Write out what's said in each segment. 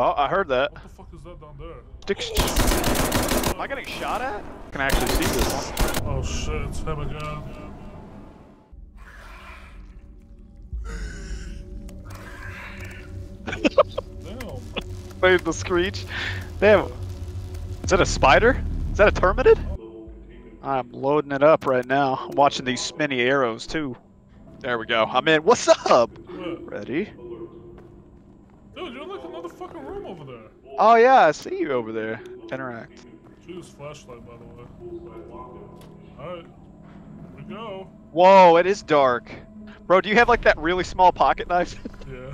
Oh, I heard that. What the fuck is that down there? Sticks. Am I getting shot at? I can actually see this. Oh shit, it's him again. Damn. Wait, the screech. Damn. Is that a spider? Is that a termitid? I'm loading it up right now. I'm watching these spinny arrows too. There we go. I'm in. What's up? Ready? Dude, you're like another fucking room over there. Oh yeah, I see you over there. Interact. Choose flashlight, by the way. Alright. We go. Whoa, it is dark. Bro, do you have like that really small pocket knife? Yeah.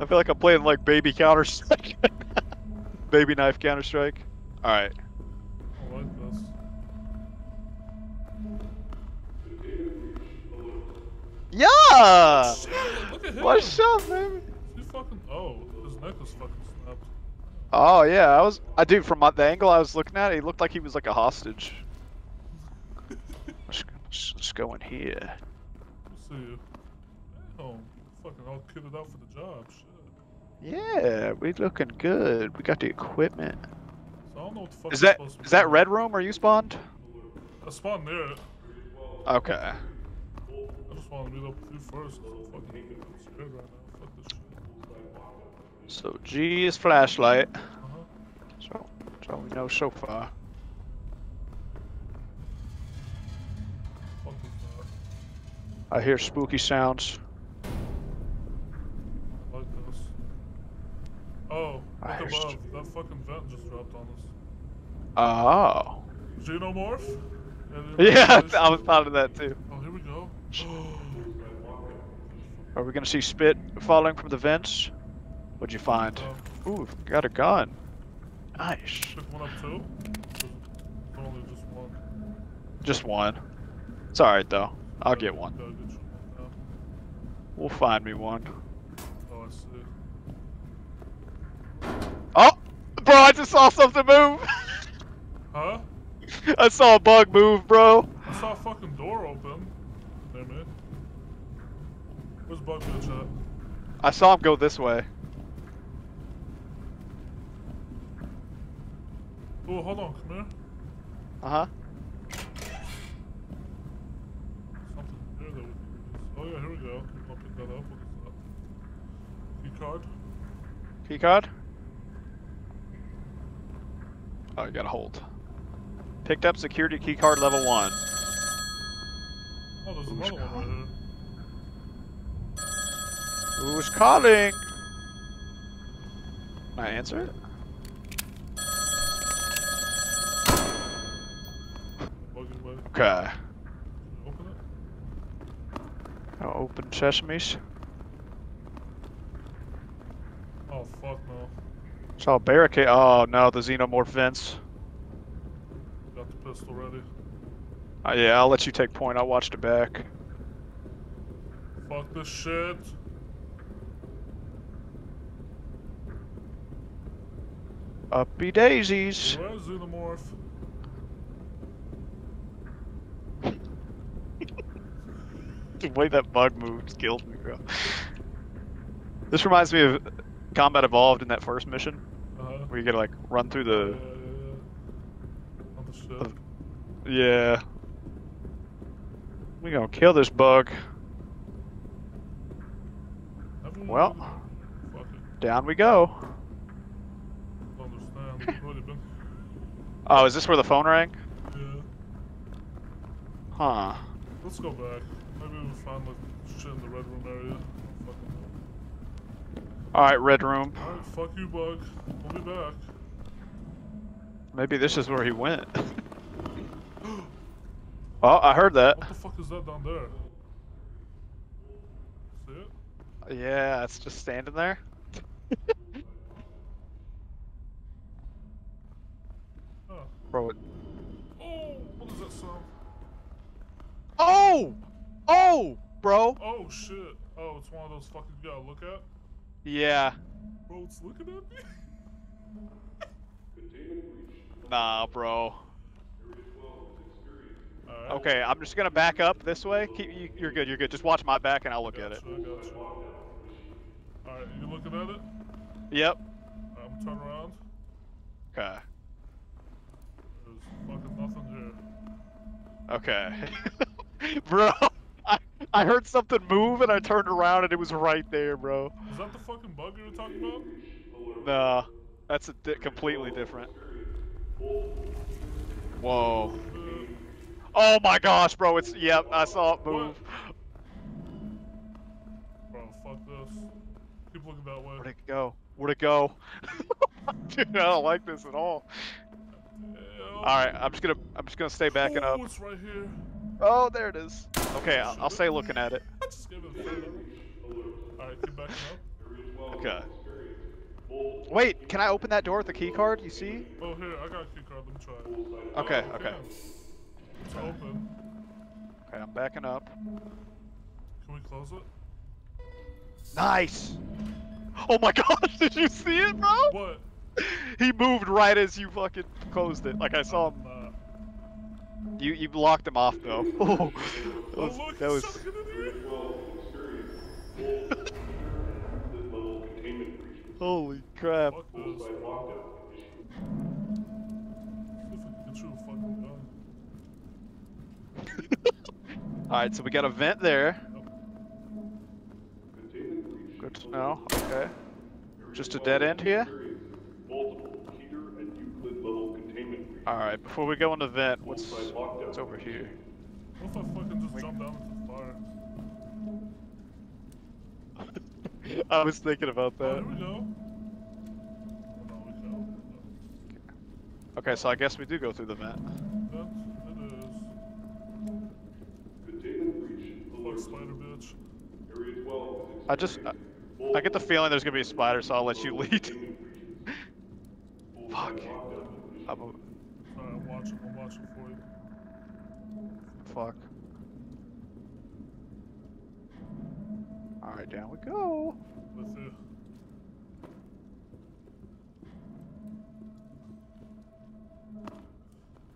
I feel like I'm playing like baby Counter Strike. baby knife Counter Strike. Alright. I like this. Yeah! Shit, look at him. What's up, man? Fucking. Oh, his neck was fucking snapped. Oh yeah, I was. I do from my, the angle I was looking at, he looked like he was like a hostage. let's, let's, let's go in here. Let's see. Damn. Fucking all kitted out for the job. Shit. Yeah, we looking good. We got the equipment. So I don't know what the fuck Is that supposed to be is that red room where you spawned? I spawned near it. Okay. I just want to meet up with you first. I'm fucking scared right now. Fuck this shit. So G is flashlight. Uh-huh. So that's all we know so far. Fuck is that? I hear spooky sounds. I like this. Oh, I look above. That fucking vent just dropped on us. Oh. Xenomorph? Yeah, I was thought of that too. Oh, here we go. Are we gonna see spit falling from the vents? What'd you find? Ooh, got a gun. Nice. one up? Only just one. Just one. It's alright though. I'll get one. Gotta get you one now. We'll find me one. Oh, I see. Oh! Bro, I just saw something move! Huh? I saw a bug move, bro. I saw a fucking door open. Damn it. Where's Bug Bitch at? I saw him go this way. Oh, hold on, come here. Uh huh. Something here that we can use. Oh yeah, here we go. I'll pick that up. What is that? Key card? Key card? Oh, you gotta hold. Picked up security key card level one. Oh, there's Who's another one right calling? here. Who's calling? Can I answer it? Buggy. Okay. Open it? I'll open sesames. Oh, fuck no. Saw a barricade. Oh no, the xenomorph vents. Got the pistol ready. Uh, yeah, I'll let you take point. I'll watch the back. Fuck this shit. Uppy daisies. Where's Xenomorph? The way that bug moved killed me, bro. This reminds me of Combat Evolved in that first mission, Uh-huh. where you gotta like run through the. yeah, yeah. On the shit. Uh, Yeah. We gonna kill this bug. Well. already- Fuck it. Down we go. Don't understand. We've already been. Oh, is this where the phone rang? Yeah. Huh. Let's go back. Find like shit in the red room area. I don't fucking know. All right, red room. Alright, fuck you, bug. We'll be back. Maybe this is where he went. oh, I heard that. What the fuck is that down there? See it? Yeah, it's just standing there. Oh. Bro. it- Oh, what is that sound? Oh! Oh, bro. Oh shit. Oh, it's one of those fucking you gotta look at. Yeah. Bro, it's looking at me. Nah, bro. Alright. Okay, I'm just gonna back up this way. Keep you. You're good. You're good. Just watch my back, and I'll look at it. Gotcha, I got you. Alright, you looking at it? Yep. I'm turn around. Okay. There's fucking nothing here. Okay. bro, I, heard something move and I turned around and it was right there, bro. Is that the fucking bug you were talking about? Nah, that's a di completely different. Whoa. Oh my gosh, bro, it's, yep, I saw it move. bro, fuck this. Keep looking that way. Where'd it go? Where'd it go? Dude, I don't like this at all. Alright, I'm just gonna, I'm just gonna stay backing oh, up. Oh, it's right here. Oh, there it is. Okay, I'll, I'll stay looking at it. I just gave it. Alright, keep backing up. Okay. Wait, can I open that door with the key card? You see? Oh, here, I got a key card. Let me try it. Okay, Oh, okay. can. It's open. Okay, I'm backing up. Can we close it? Nice! Oh my gosh, did you see it, bro? What? He moved right as you fucking closed it. Like I saw him. Oh, You you blocked him off though. Oh, that Oh, was, look, that was he's trying to get in here. holy crap. Fuck this. See if we can get you a fucking gun. All right, so we got a vent there. Good to know. Okay. Just a dead end here. Containment breach. All right, before we go in the vent, what's what's over here? What fucking just jump down into the fire? I was thinking about that. go. Oh, we can't. Okay, so I guess we do go through the vent. That. Spider bitch. Area 12 I just I, I get the feeling there's gonna be a spider, so I'll let you lead. Fuck. I'm a, Alright, watching. I'm watching for you. fuck. All right, down we go. With you.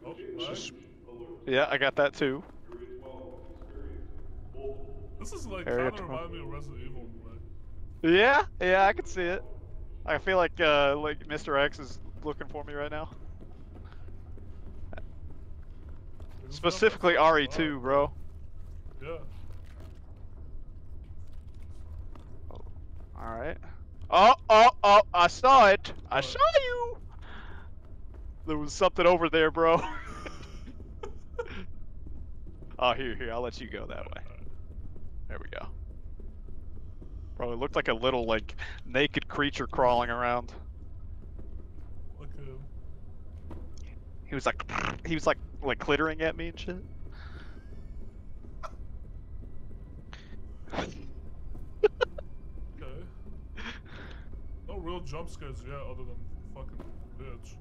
Oh, Just- Yeah, I got that too. Area 12 experience multiple This is like Area kind of 12. remind me of Resident Evil in a way. Yeah, yeah, I can see it. I feel like uh, like Mr. X is looking for me right now. Like, this Specifically stuff is RE2, bro. Yeah. All right. Oh, oh, oh! I saw it. I saw you. There was something over there, bro. oh, here, here. I'll let you go that way. There we go. Bro, it looked like a little like naked creature crawling around. Like him. He was like, he was like, like clittering at me and shit. Okay. No real jump scares yet, other than fucking bitch.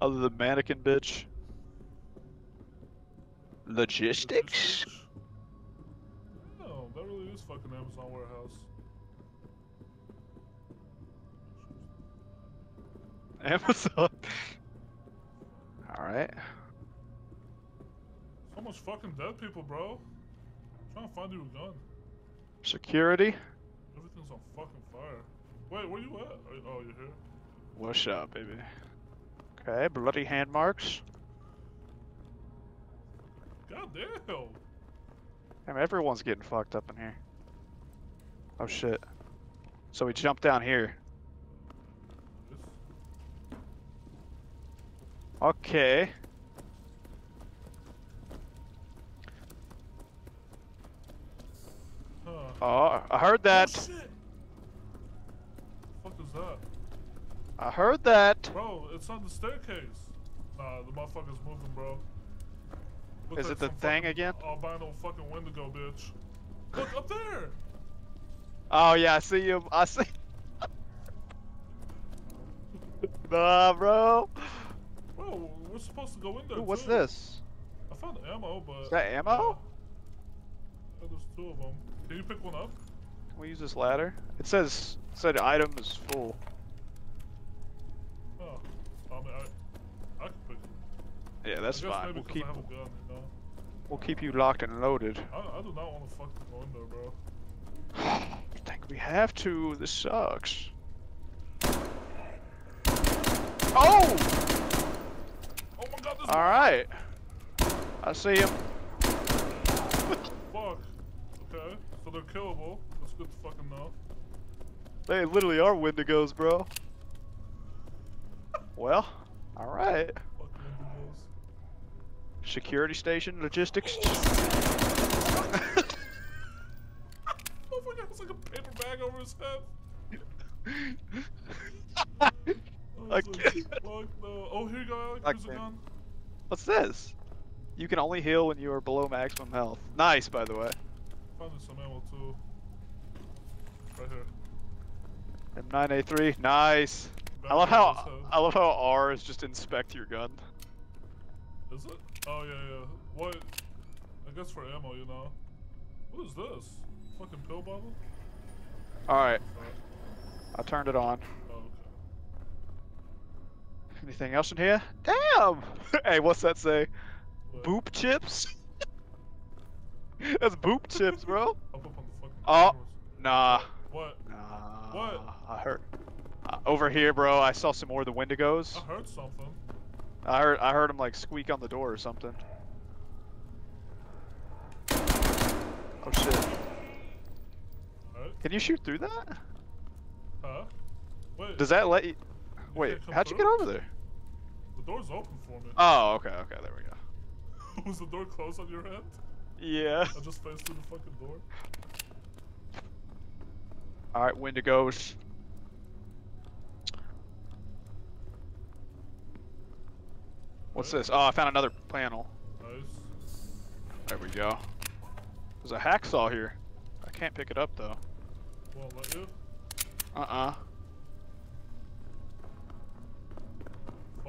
Other than mannequin bitch. Logistics? No, that really is fucking Amazon warehouse. Amazon. All right. Much fucking dead people, bro. I'm trying to find you a gun. Security. Everything's on fucking fire. Wait, where you at? Are you- oh, you're here. What's up, baby? Okay, bloody hand marks. God damn. Damn, everyone's getting fucked up in here. Oh shit. So we jump down here. Okay. huh. Oh, I heard that. Oh, shit. fuck is that? I heard that. Bro, it's on the staircase. Nah, the motherfucker's moving, bro. Looks Is like it the thing fucking again? Albino fucking Wendigo, bitch. Look up there! Oh yeah, I see you. I see. nah, bro. Bro, we're supposed to go in there. Ooh, what's too. this? I found ammo, but. Is that ammo? Yeah, there's two of them. Can you pick one up? Can we use this ladder? It says said item is full. Oh, I mean, I, I can pick. Yeah, that's fine. We'll keep I have a gun, you know. we'll keep you locked and loaded. I, I do not want to fucking go in there, bro. I think we have to. This sucks. Oh! Oh my god, Alright. I see him. fuck. Okay, so they're killable. That's good to fucking know. They literally are Wendigos, bro. Well, alright. Security station logistics. Oh Motherfucker has like a paper bag over his head. Oh, I like, can't- no. Oh, here you go, Alec. Here's a gun. What's this? You can only heal when you are below maximum health. Nice, by the way. Found some ammo too. Right here. M9A3, nice. I love how I love how R is just inspect your gun. Is it? Oh yeah, yeah. What? I guess for ammo, you know. What is this? Fucking pill bottle? All right, I turned it on. Oh, okay. Anything else in here? Damn! hey, what's that say? Wait, Boop chips? That's boop chips, bro. Up up on the Oh. cameras. Nah. What? Nah. What? I heard. Uh, over here, bro. I saw some more of the I heard something. I heard. I heard them like squeak on the door or something. Oh shit! Alright. Can you shoot through that? Huh? Wait. Does that let you? Wait, can't how'd you get over there? The door's open for me. Oh, okay, okay, there we go. Was the door closed on your end? Yeah. I just faced through the fucking door. All right, Wendigos. What's this? Oh, I found another panel. Nice. There we go. There's a hacksaw here. I can't pick it up though. Won't let you? Uh-uh.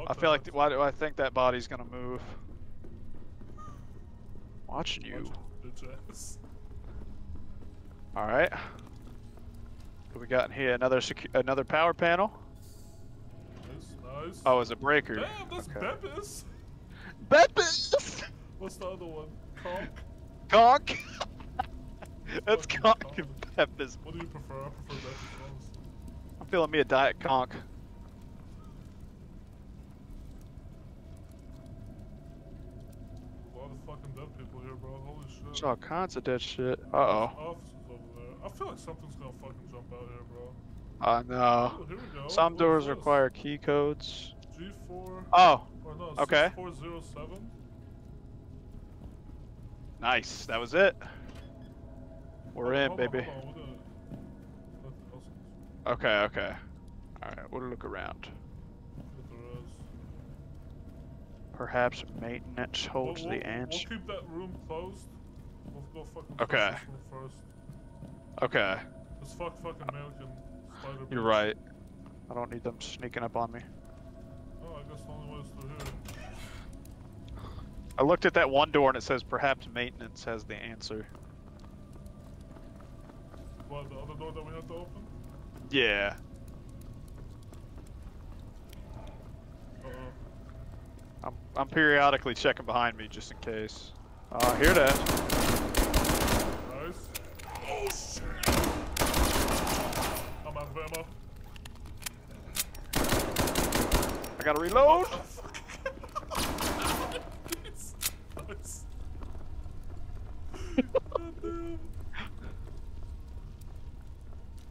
I feel like, why do I think that body's gonna move? Watching you. All right. What we got in here? Another secu- another power panel. Nice, nice. Oh, it's a breaker. Damn, that's Okay. Beppis! Beppis! What's the other one? Conk? Conk. That's Conk Conk. and Beppis. What do you prefer? I prefer Beppis. I'm feeling me a diet Conk. A lot of fucking dead people here, bro. Holy shit. There's all kinds of dead shit. Uh oh. Officers over there. I feel like something's gonna fucking jump out here, bro. I Oh, know. go. Some What doors require key codes. G4. Oh, no, okay. 407. nice. That was it. We're in, Hold on, baby. on, we're gonna- nothing else in this Okay, okay. Alright, we'll look around. room. What there is. Perhaps maintenance holds We'll- the we'll- answer. We'll keep that room closed. We'll go fucking Okay. close this first. Okay, This fuck fucking American spider. you're right. I don't need them sneaking up on me. Oh, I guess the only way is through here. I looked at that one door and it says perhaps maintenance has the answer. What, the other door that we have to open? Yeah. Uh-oh. I'm, I'm periodically checking behind me just in case. I hear that. Nice. I'm out of ammo. I gotta reload! nice. Nice. Goddamn.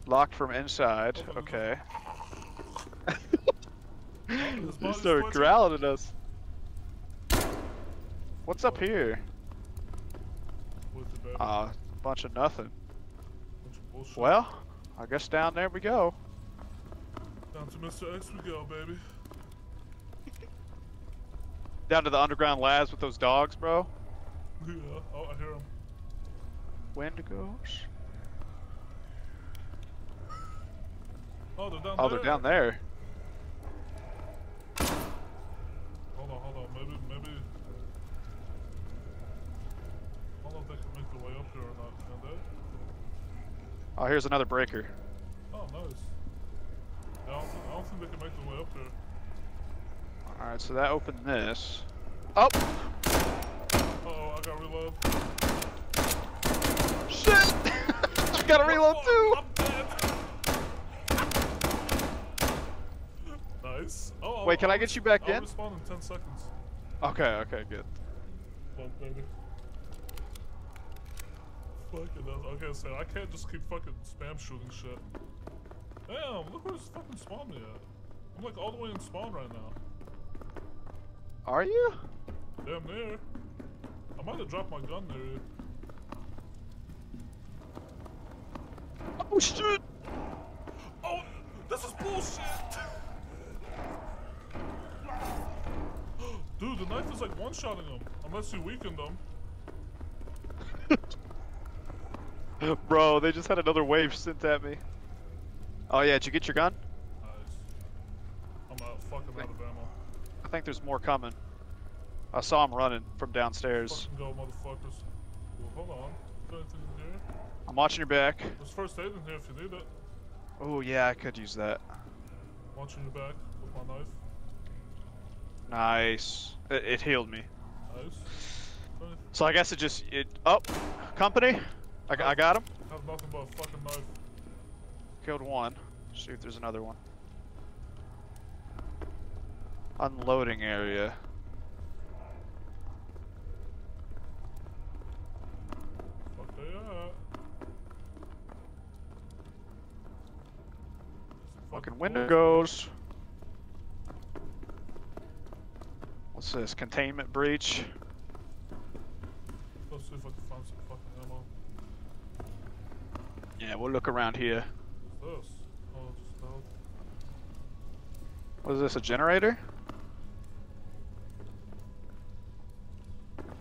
Locked from inside. Okay. They started growling at us. What's up here? The. Uh, a bunch of nothing. Well, I guess down there we go. Down to Mr. X we go, baby. Down to the underground labs with those dogs, bro. Yeah. Oh, I hear them. Wendigos. Oh, they're down Oh, there. they're down there. Hold on, hold on. Maybe, maybe. I don't know if they can make their way up here or not. Can they? Oh, here's another breaker. Oh, nice. I don't, I don't think they can make their way up there. Alright, so that opened this. Oh! Uh oh, I got reload. Shit! I gotta reload too! I'm nice. Nice. Oh, Wait, I'll- can I I'll get you back I'll in? respawn in 10 seconds. Okay, okay, good. Baby. Fucking hell. Okay, so I can't just keep fucking spam shooting shit. Damn, look where this fucking spawn me at. I'm like all the way in spawn right now. Are you? Damn near. I might have dropped my gun near you. Oh shit! Oh, this is bullshit! Dude, the knife is like one-shotting him. Unless you weakened him. Bro, they just had another wave sent at me. Oh yeah, did you get your gun? Nice. I'm out fucking out of ammo. I think there's more coming. I saw him running from downstairs. Go, motherfuckers. Well, hold on. Is there anything in here? I'm watching your back. There's first aid in here if you need it. Oh yeah, I could use that. Watching your back with my knife. Nice. It, it healed me. Nice. Is there anything- So I guess it just it. Oh, company. I, got- I got him. I have nothing but a fucking knife. Killed one. See if there's another one. Unloading area. Fuck they at? Fucking window goes. What's this? Containment breach. Let's see if I can find some fucking. Yeah, we'll look around here. What is this? A generator?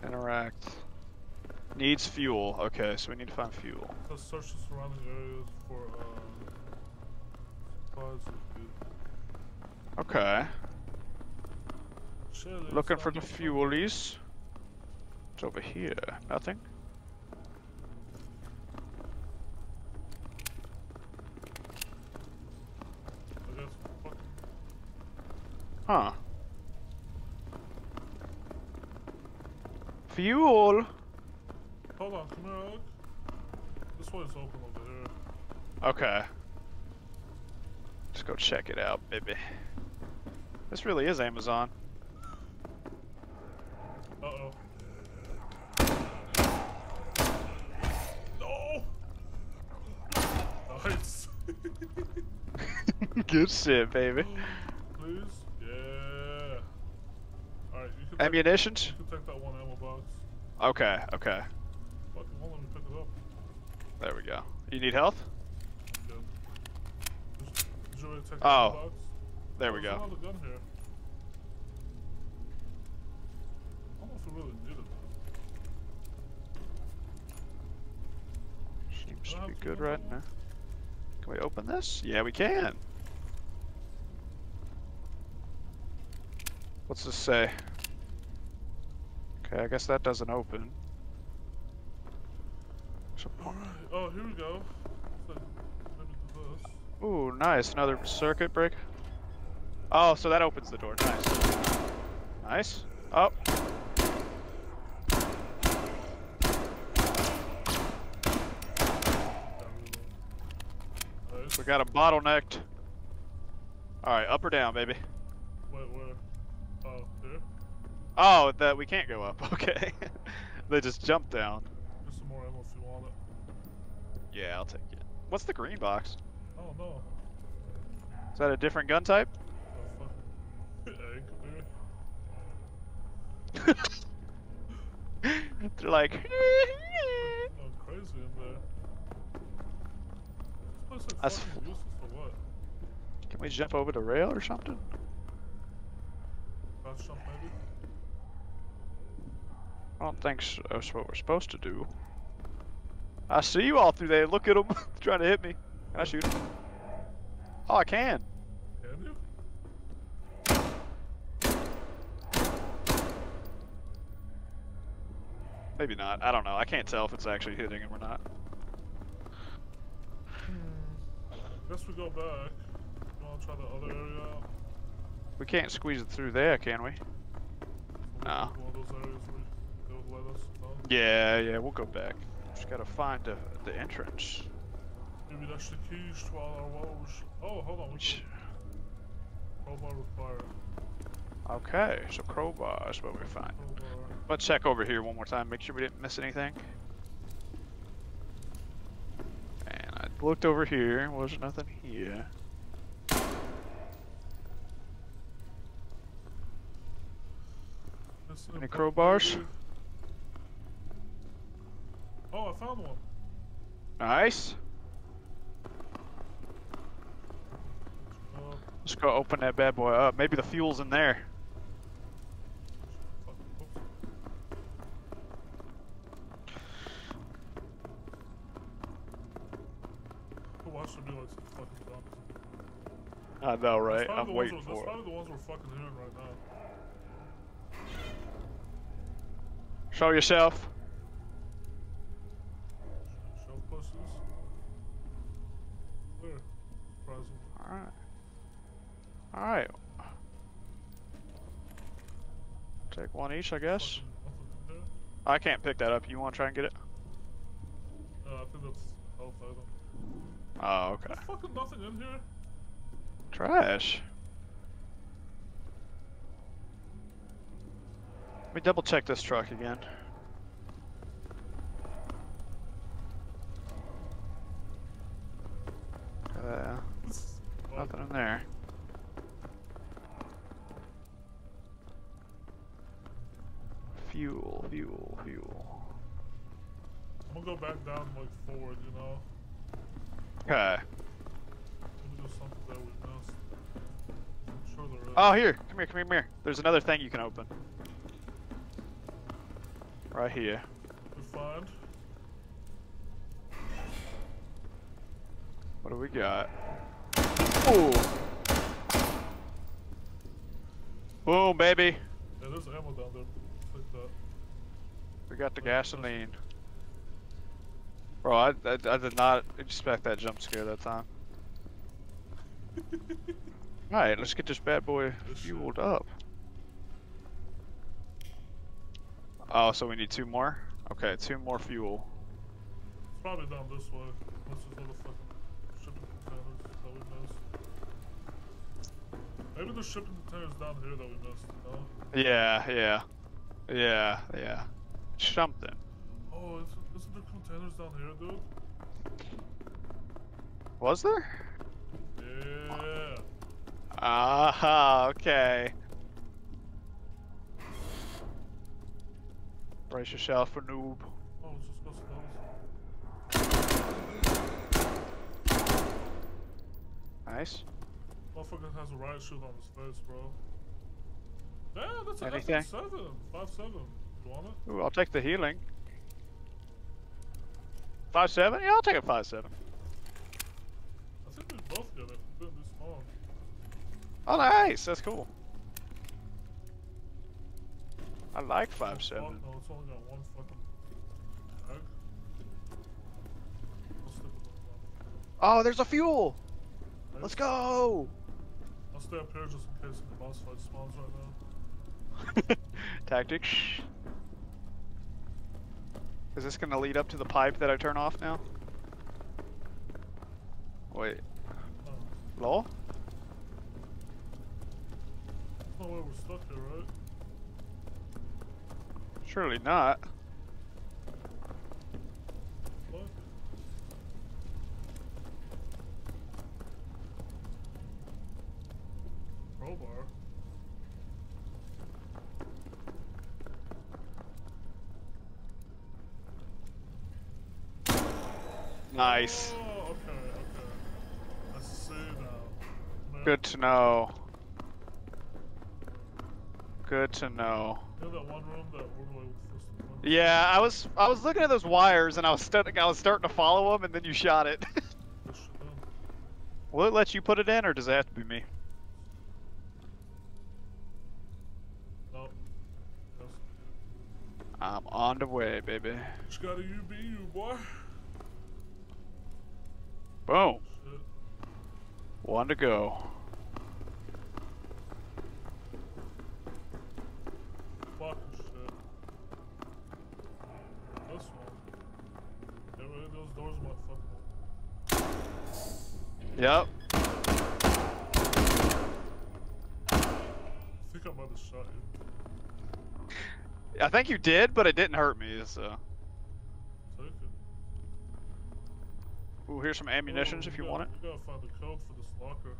Interact. Needs fuel. Okay, so we need to find fuel. Search the surrounding areas for uh, supplies. Okay. Looking for the the fuelies. It's over here. Nothing. I guess. Fuck. Huh. Fuel? Hold on, come here, Alec. This is open over here. Okay. Let's go check it out, baby. This really is Amazon. Uh oh. No! Nice! Good shit, baby. Please? Yeah. Alright, you can take, Ammunitions? you can that one ammo box. Okay, okay. Fucking won't pick it up. There we go. You need health? Good. Did, did you already take the Oh, box? There we go. another gun here. I don't know if we really. Seems to be good right now. Can we open this? Yeah, we can. What's this say? Okay, I guess that doesn't open. So, Alright, oh, here we go. So, maybe do this. ooh, nice. Another circuit break. Oh, so that opens the door. Nice. Nice. Oh, we got a bottlenecked. Alright, up or down, baby? Wait, where? Oh? Oh, that we can't go up. Okay. they just jumped down. Some more ammo if you want it. Yeah, I'll take it. What's the green box? Oh no. Is that a different gun type? Oh. Egg. They're like. Oh, crazy in there. This place like That's fucking useless for what? Can we jump over the rail or something? Crouch jump maybe? I don't think so. Uh, that's what we're supposed to do. I see you all through there. Look at them trying to hit me. Can I shoot 'em? Oh, I can. Can you? Maybe not. I don't know. I can't tell if it's actually hitting him or not. Hmm. Guess we go back. You wanna try the other area out? We can't squeeze it through there, can we? No. Yeah, yeah. We'll go back. Just gotta find the, the entrance. Maybe that's the keys to all our woes. Oh, hold on. We can, Crowbar required. Okay, so crowbar is what we find. Crowbar. Let's check over here one more time, make sure we didn't miss anything. And I looked over here, was nothing here. Any crowbars? Oh, I found one. Nice. Let's go open that bad boy up. Maybe the fuel's in there. fucking, oops. Who watched me like some fucking dumb? I know, right? I'm waiting for That's it. probably the ones we're fucking hearing right now. Show yourself. Shell pushes. There. Surprisingly. Alright. Alright. Take one each, I guess. Fucking nothing in here. I can't pick that up. You want to try and get it? Uh, I think that's. Oh, okay. There's fucking nothing in here. Trash. Let me double check this truck again. Uh, nothing in there. Fuel, fuel, fuel. I'm gonna go back down like forward, you know? Okay. Maybe there's something that we missed. I'm sure. Oh, here. Come here, come here, come here. There's another thing you can open. Right here. We find. What do we got? Ooh. Boom, baby. Yeah, there's ammo down there. We got the gasoline. Bro, I, I, I did not expect that jump scare that time. Alright, let's get this bad boy fueled up. Oh, so we need two more? Okay, two more fuel. It's probably down this way. Unless there's other fucking shipping containers that we missed. Maybe the shipping containers down here that we missed? Yeah, yeah. Yeah, yeah. Something. Oh, is, isn't there containers down here, dude? Was there? Yeah. Ah, okay. Brace yourself for noob. Oh, it's just supposed to Nice. Motherfucker has a riot shield on his face, bro. Damn, that's an Anything? F7. 5-7. You want it? Ooh, I'll take the healing. Five seven? Yeah, I'll take a five seven. I think we both get it. We've been this long. Oh, nice. That's cool. I like five Oh, seven. Fuck, no, it's only got one fucking tag. I'll stick with one. Oh, there's a fuel. Let's go. I'll stay up here just in case the boss fight spawns right now. Tactics. Is this gonna lead up to the pipe that I turn off now? Wait, Oh, lol? there's no way we're stuck here, right? Surely not. What? Crowbar? Nice. Oh, okay, okay. I see now. Good to know. Good to know. You know that one room that we're like? Yeah, I was I was looking at those wires and I was starting I was starting to follow them and then you shot it. This shit in. Will it let you put it in or does it have to be me? Oh, nope. I'm on the way, baby. Just gotta you be you, boy. Boom. One to go. Fucking shit. This one. Get rid of those doors, motherfucker. Yep. probably shot you. I think you did, but it didn't hurt me. So, Take it. Ooh, here's some ammunitions Oh, if you gotta- want it. We gotta find the code for this locker.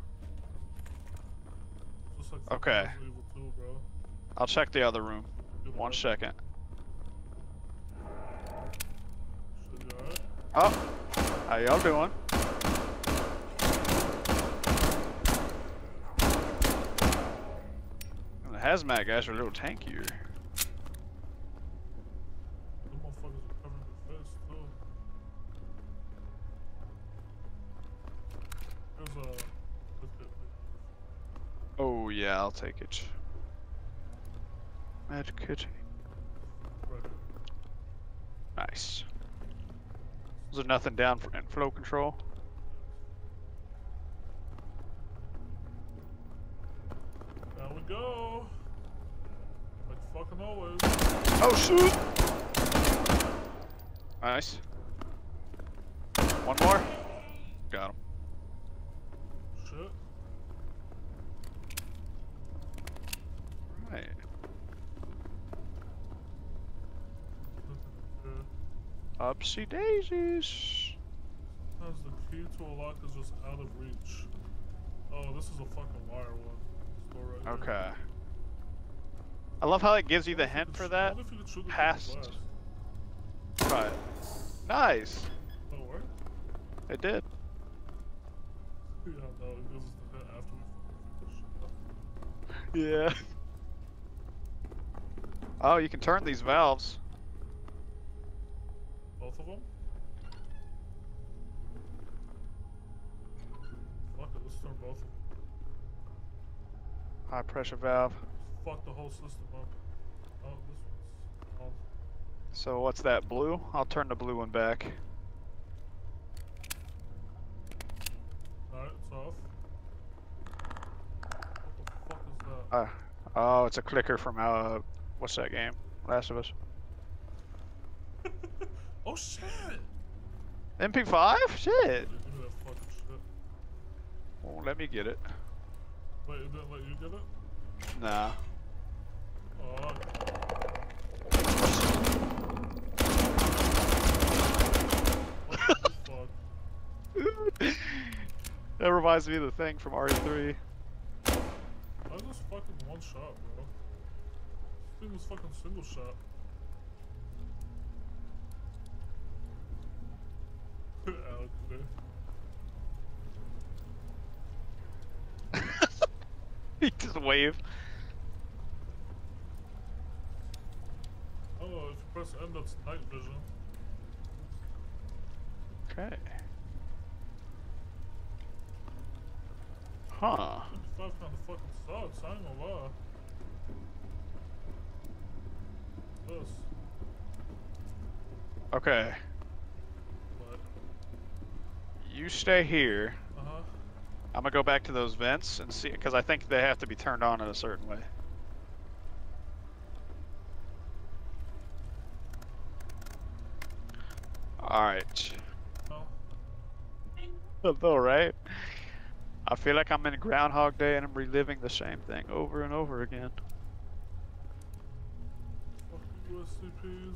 Like Okay. fucking Evil 2, bro. I'll check the other room. Good One work. second. Oh, how y'all doing? And the hazmat guys are a little tankier. I'll take it. Mad kitty. Nice. Is there nothing down for flow control? Down we go. Like fucking always. Oh shoot! Nice. One more. Got him. Shit. Right. Nothing here. Upsy daisies. Sometimes the key to a lock is just out of reach. Oh, this is a fucking wire one. Right. Okay. I love how it gives you the hint for that. What if you could shoot it through the past- Right. Nice. That'll work. It did. Yeah, no, it gives us the hint after we fucking figure shit out. Yeah. Oh, you can turn these valves. Both of them? Fuck it, let's turn both of them. High pressure valve. Fuck the whole system up. Oh, this one's on. So what's that, blue? I'll turn the blue one back. Alright, it's off. What the fuck is that? Uh, oh, it's a clicker from, uh, what's that game? Last of Us. oh shit! MP5? Shit. Give me that fucking shit. Won't let me get it. Wait, it didn't let you get it? Nah. Oh. What the fuck? that reminds me of the thing from RE3. I just fucking one shot, bro. This thing was fucking single shot. He just wave. Oh, if you press N, that's night vision. Okay. Huh. 55 kinda fucking sucks, I ain't gonna lie. This. Okay. You stay here. uh huh. I'm gonna go back to those vents and see, because I think they have to be turned on in a certain way. Alright. I right? I feel like I'm in Groundhog Day and I'm reliving the same thing over and over again. Fucking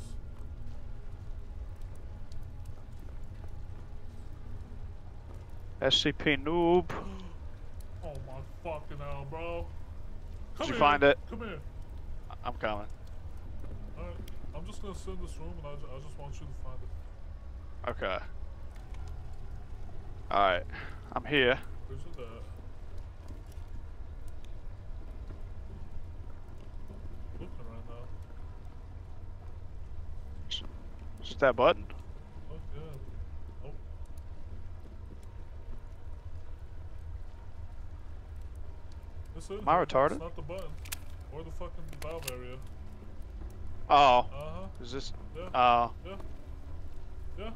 SCP noob. Oh my fucking hell, bro. Come you here. find it? Come here. I'm coming. Alright, I'm just gonna sit in this room and I, ju- I just want you to find it. Okay. Alright. I'm here. Where's it at? Looking right now. Just that button. Oh yeah. Nope. This is Am I retarded? It's not the button. Or the fucking valve area. Oh. Uh-huh. Is this? Yeah. Oh. Yeah. Yeah.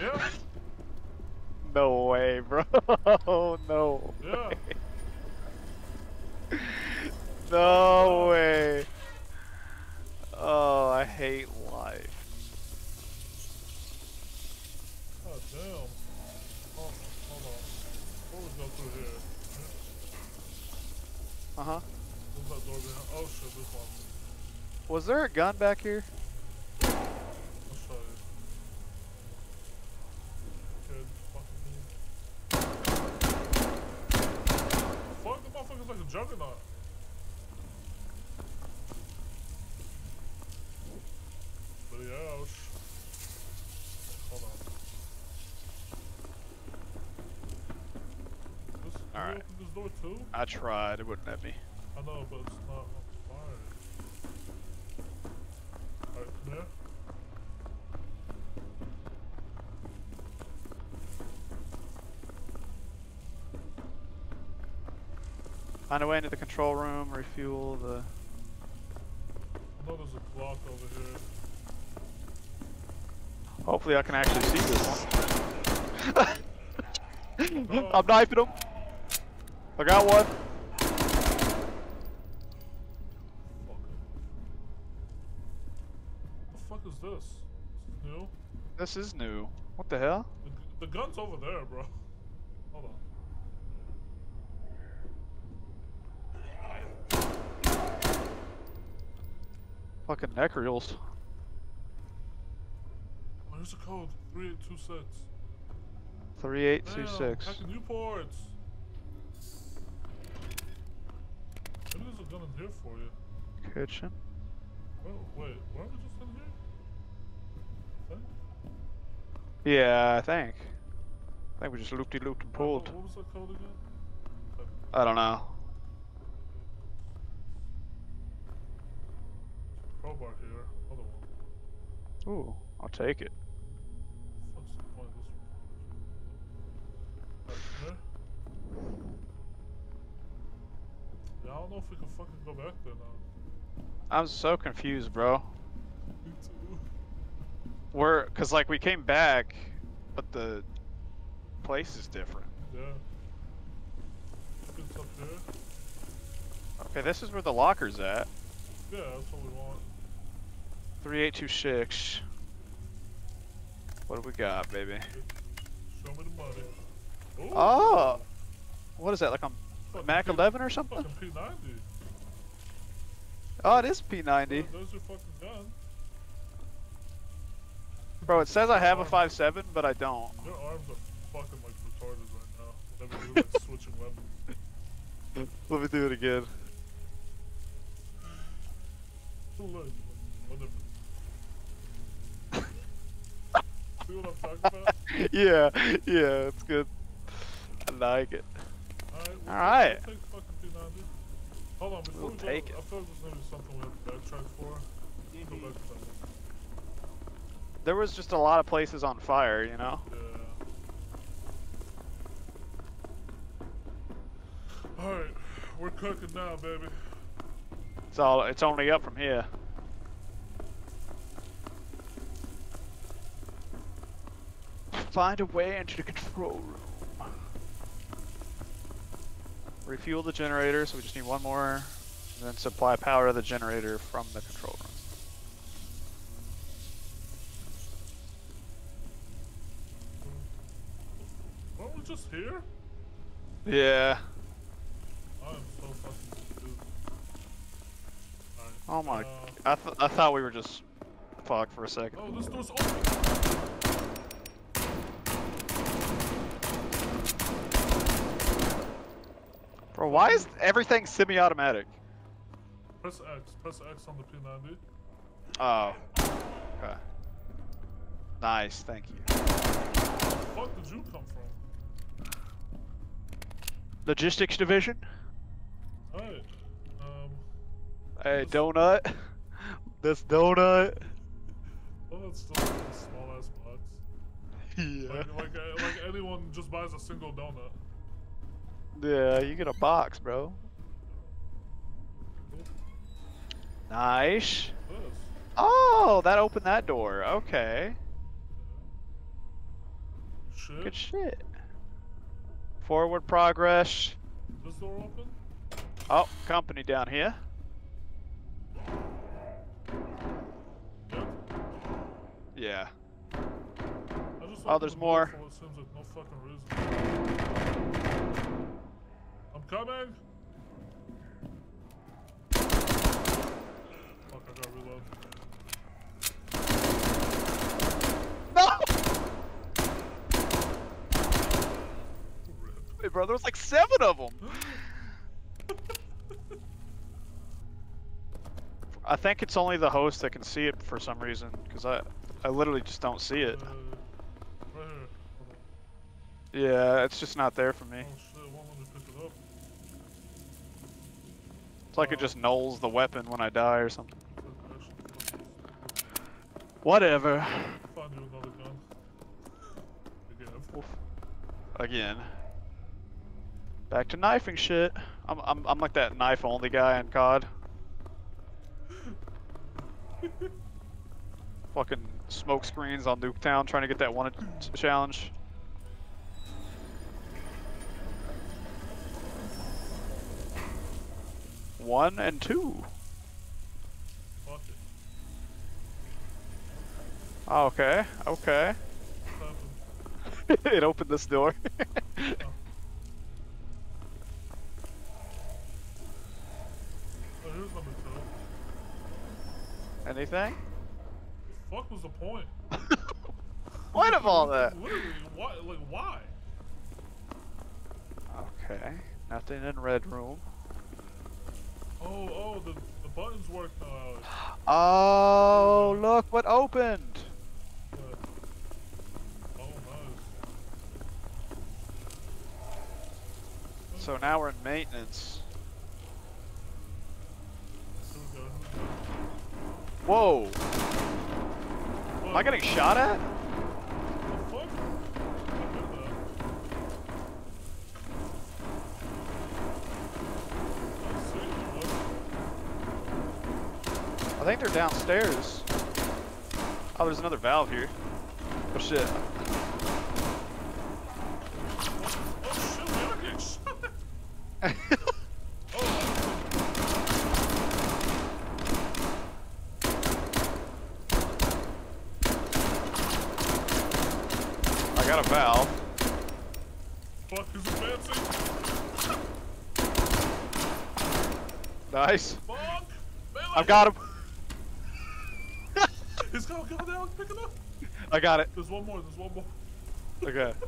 Yeah. No way, bro. no. Yeah. way. no way. Oh, I hate life. God damn. Oh, hold on. Before we go through here, Uh huh. when's that door shit, this one. Was there a gun back here? I'll show you. Kid, fucking me. Fuck, the motherfucker's like a juggernaut. But yeah, ouch. Hold on. This, can Alright. open this door too? I tried. It wouldn't let me. I know, but it's not on fire. Alright, come here. Find a way into the control room. Refuel the. I know there's a clock over here. Hopefully, I can actually see this one. I'm knifing him. I got one. Fuck. The fuck is this? Is this new? This is new. What the hell? The, the gun's over there, bro. Hold on. Fucking neck reels. Oh, here's the code. 3826. 3826. Damn, Newports. A in here for you. Kitchen. Oh, wait, weren't we just in here? Think? Yeah, I think. I think we just looped looped and pulled. What was that code again? I don't know. Crowbar here. Other one. Ooh, I'll take it. What's the point of this one? Right, there? Yeah, I don't know if we can fucking go back there now. I'm so confused, bro. Me too. We're, cause like we came back, but the place is different. Yeah. It's up here. Okay, this is where the locker's at. Yeah, that's what we want. 3826. What do we got, baby? Show me the money. Oh! Ooh, Oh! What is that, like a fucking Mac P- 11 or something? P90. Oh, it is P90. There's your fucking gun. Bro, it says I have a 5.7, but I don't. Your arms are fucking like retarded right now. Whenever you're like switching weapons. Let me do it again. See what I'm talking about? yeah, yeah, it's good. I like it. Alright, we'll Take, we'll take fucking P90. Hold on, before We'll we go, take it. I feel like there's maybe something we have to backtrack for. Let's go back to that one. There was just a lot of places on fire, you know? Yeah. Alright, we're cooking now, baby. It's all, it's only up from here. Find a way into the control room. Refuel the generator, so we just need one more. And then supply power to the generator from the control room. Weren't we just here? Yeah. I am so. Alright. Oh my. uh, I, th I thought we were just fucked for a second. Oh, this door's open! Bro, why is everything semi-automatic? Press X. Press X on the P90. Oh. Okay. Nice, thank you. the fuck did you come from? Logistics division. Alright. Um, Hey, donut. This donut. well, that's still a small ass box. Yeah. Like, like, like anyone just buys a single donut. Yeah, you get a box, bro. Nice. Oh, that opened that door. Okay. Shit. Good shit. Forward progress. This door open? Oh, company down here. Yeah. I just Oh, there's more. Coming! Fuck, I gotta reload. No! Hey, bro, there was like seven of them. I think it's only the host that can see it for some reason, because I, I literally just don't see it. Uh, right here. Hold on. Yeah, it's just not there for me. Oh shit, why don't you pick it up? It's like it just nulls the weapon when I die or something. Fuck, actually, fuck. Whatever. Find you another gun. Again. Again. Back to knifing shit. I'm, I'm, I'm like that knife only guy in COD. Fucking smoke screens on Nuketown trying to get that one challenge. One and two. Fuck it. Okay, okay. It opened this door. Oh. Anything? The fuck was the point? Point of all that? Literally, why? Like, why? Okay, nothing in red room. Oh, oh, the, the buttons work now, Oh, look what opened. Oh. So now we're in maintenance. Here we go, here we Whoa, am I getting shot at? They're downstairs. Oh, there's another valve here. Oh shit. Shit, we are getting shot! I got a valve. fuck is advancing! Nice. Fuck! I've got him. He's got go down, pick it up! I got it. There's one more, there's one more. Okay.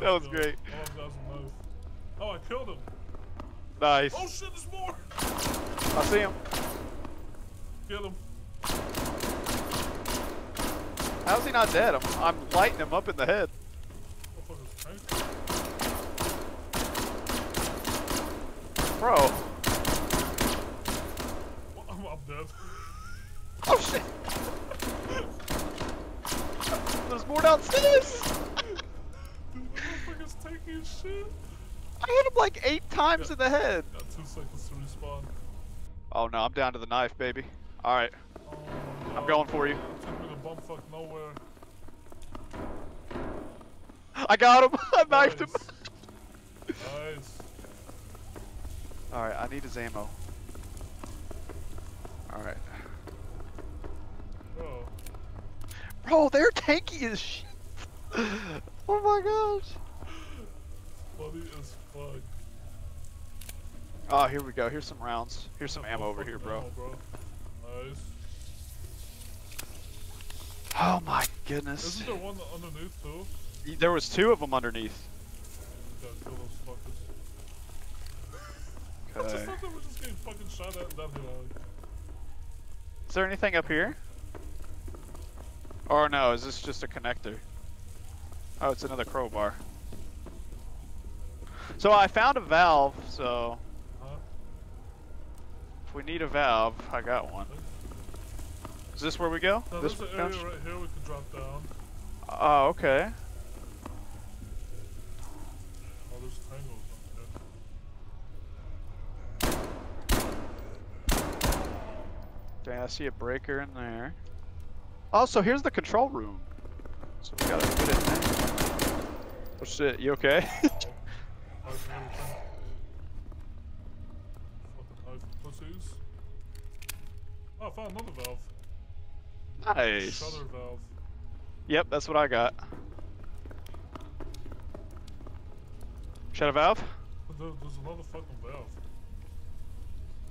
That was great. Oh, I've got some knife. Oh, I killed him! Nice. Oh shit, there's more! I see him. Kill him. How's he not dead? I'm, I'm lighting him up in the head. Motherfucker's tank. Bro. Well, I'm, I'm dead. Oh shit. There's more downstairs. Dude, the motherfucker's tanky as shit. I hit him like eight times in the head. Got two respawn. Oh no, I'm down to the knife, baby. Alright, Oh I'm going for you. Took me nowhere. I got him! I knifed him! Nice. Nice. Alright, I need his ammo. Alright. Bro. Oh. Bro, they're tanky as shit! Oh my gosh! Funny as fuck. Oh, here we go. Here's some rounds. Here's some ammo over here, bro. Nice. Oh my goodness. Isn't there one underneath too? There was two of them underneath. We gotta kill those fuckers. I just Okay. thought they were just getting fucking shot at down here. Like. Is there anything up here? Or no, is this just a connector? Oh, it's another crowbar. So I found a valve, so we need a valve, I got one. Is this where we go? No, this there's an area right here we can drop down. Oh, okay. Oh, there's tangles up Okay, I see a breaker in there. Also, here's the control room. So we gotta get in there. Oh shit, you okay? Oh, there. Knife and everything. Fucking knife pussies. Oh, I found another valve. nice. Shutter valve. Yep, that's what I got. Shut a valve? There, there's another fucking valve.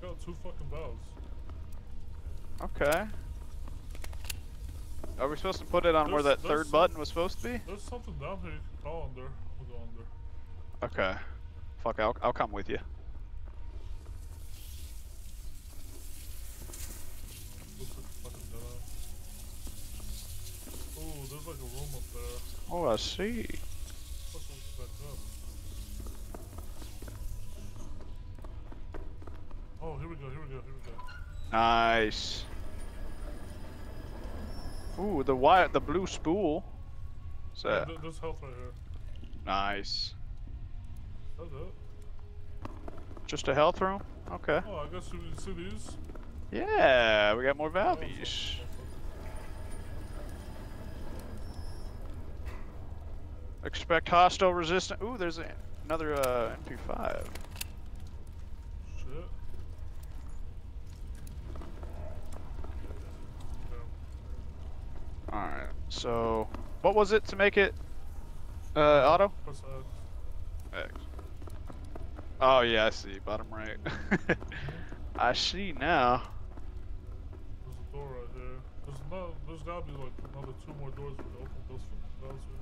got two fucking valves. Okay. Are we supposed to put it on where that third button was supposed to be? There's something down here you can crawl under. We'll go under. Okay. Fuck, I'll, I'll come with you. Looks like a fucking dead like a up. Oh, I see. Let's look back up. Oh, here we go, here we go, here we go. Nice. Ooh, the white, the blue spool. What's Yeah, that? there- there's health right here. Nice. That's it. Just a health room? Okay. Oh, I guess you can see these? Yeah, we got more valves. fuck, fuck, Expect hostile resistance. Ooh, there's a, another uh, MP5. Shit. Alright, so what was it to make it uh, auto? X. Oh yeah, I see, bottom right. I see now. There's a door right here. There's no, there's gotta be like another two more doors can open we have.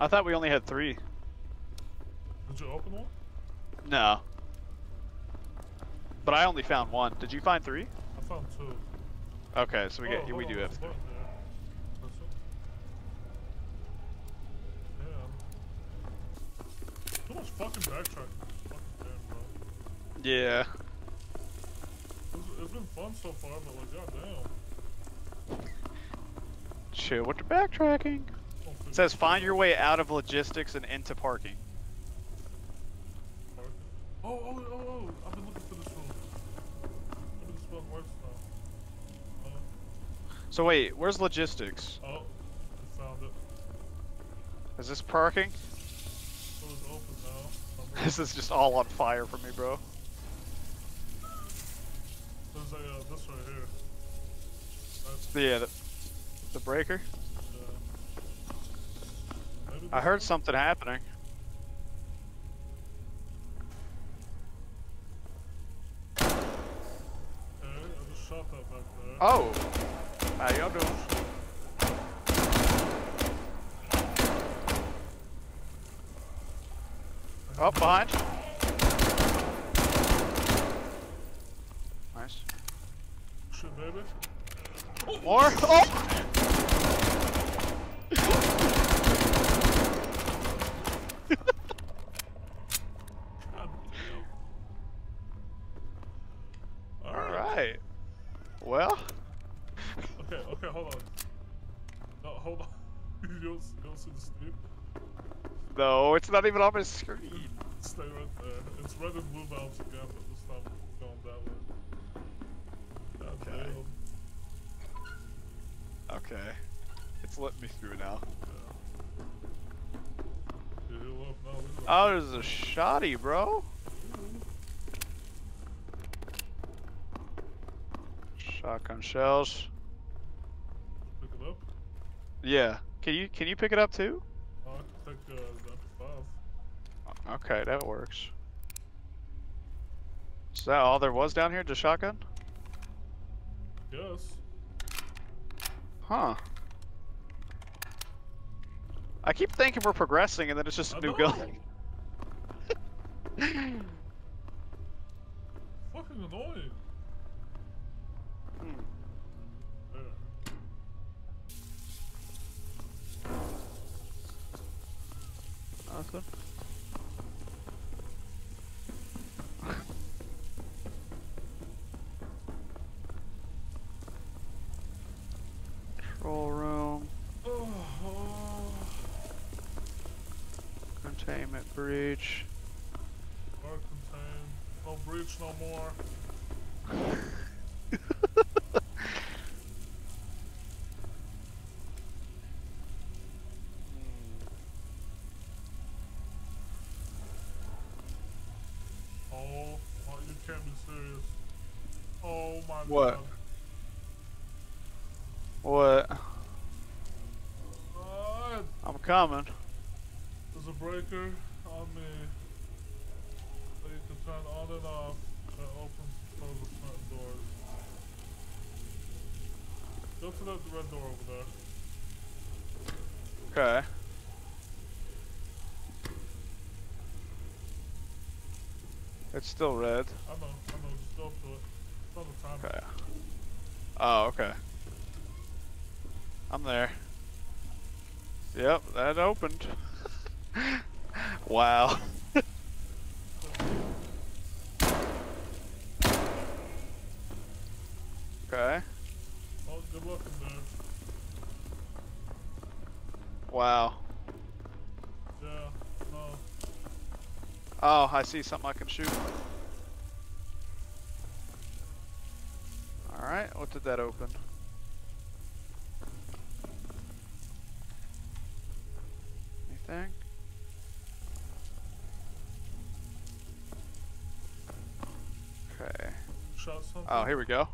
I thought we only had three. Did you open one? No. But I only found one. Did you find three? I found two. Okay, so we Oh, get we do have three. button here. Press it. Damn. Too much fucking backtracking. Fucking. Yeah. It's, it's been fun so far, but like, goddamn. Chill with the backtracking. It says find your way out of logistics and into parking. Oh, oh, oh, oh! I've been looking for this room. Maybe this one works now. Uh, So wait, where's logistics? oh, I found it. Is this parking? It's open now. This is just all on fire for me, bro. There's like uh, this right here. That's, Yeah, the, the breaker. I heard something happening. Okay, I just shot that there. Oh! How y'all doing? Up behind. Nice. More? Oh! It's not even on my screen. Stay right there. It's red and blue valves again, but this time going that way. Okay. Okay. It's letting me through now. Yeah, now. Oh, there's a shoddy, bro. Shotgun shells. Pick it up. Yeah. Can you can you pick it up too? Oh, I can take uh, the MP5. Okay, that works. Is that all there was down here? Just shotgun? Yes. Huh. I keep thinking we're progressing and then it's just a I new know. gun. Fucking annoying. Hmm. Nothing. Control room, Oh, oh. containment breach. Bar contained. No breach no more. Oh, oh, you can't be serious. Oh my What? god. What? Uh, I'm coming. there's a breaker on me that you can turn on and off. That opens close the front doors. Go to that red door over there. Okay. It's still red. I know, I know, just go to it. It's timer. Okay. Oh, okay. I'm there. Yep, that opened. wow. okay. Oh, good luck in there. Wow. Yeah, no. Oh, I see something I can shoot. Alright, what did that open? Shot something? Oh, here we go.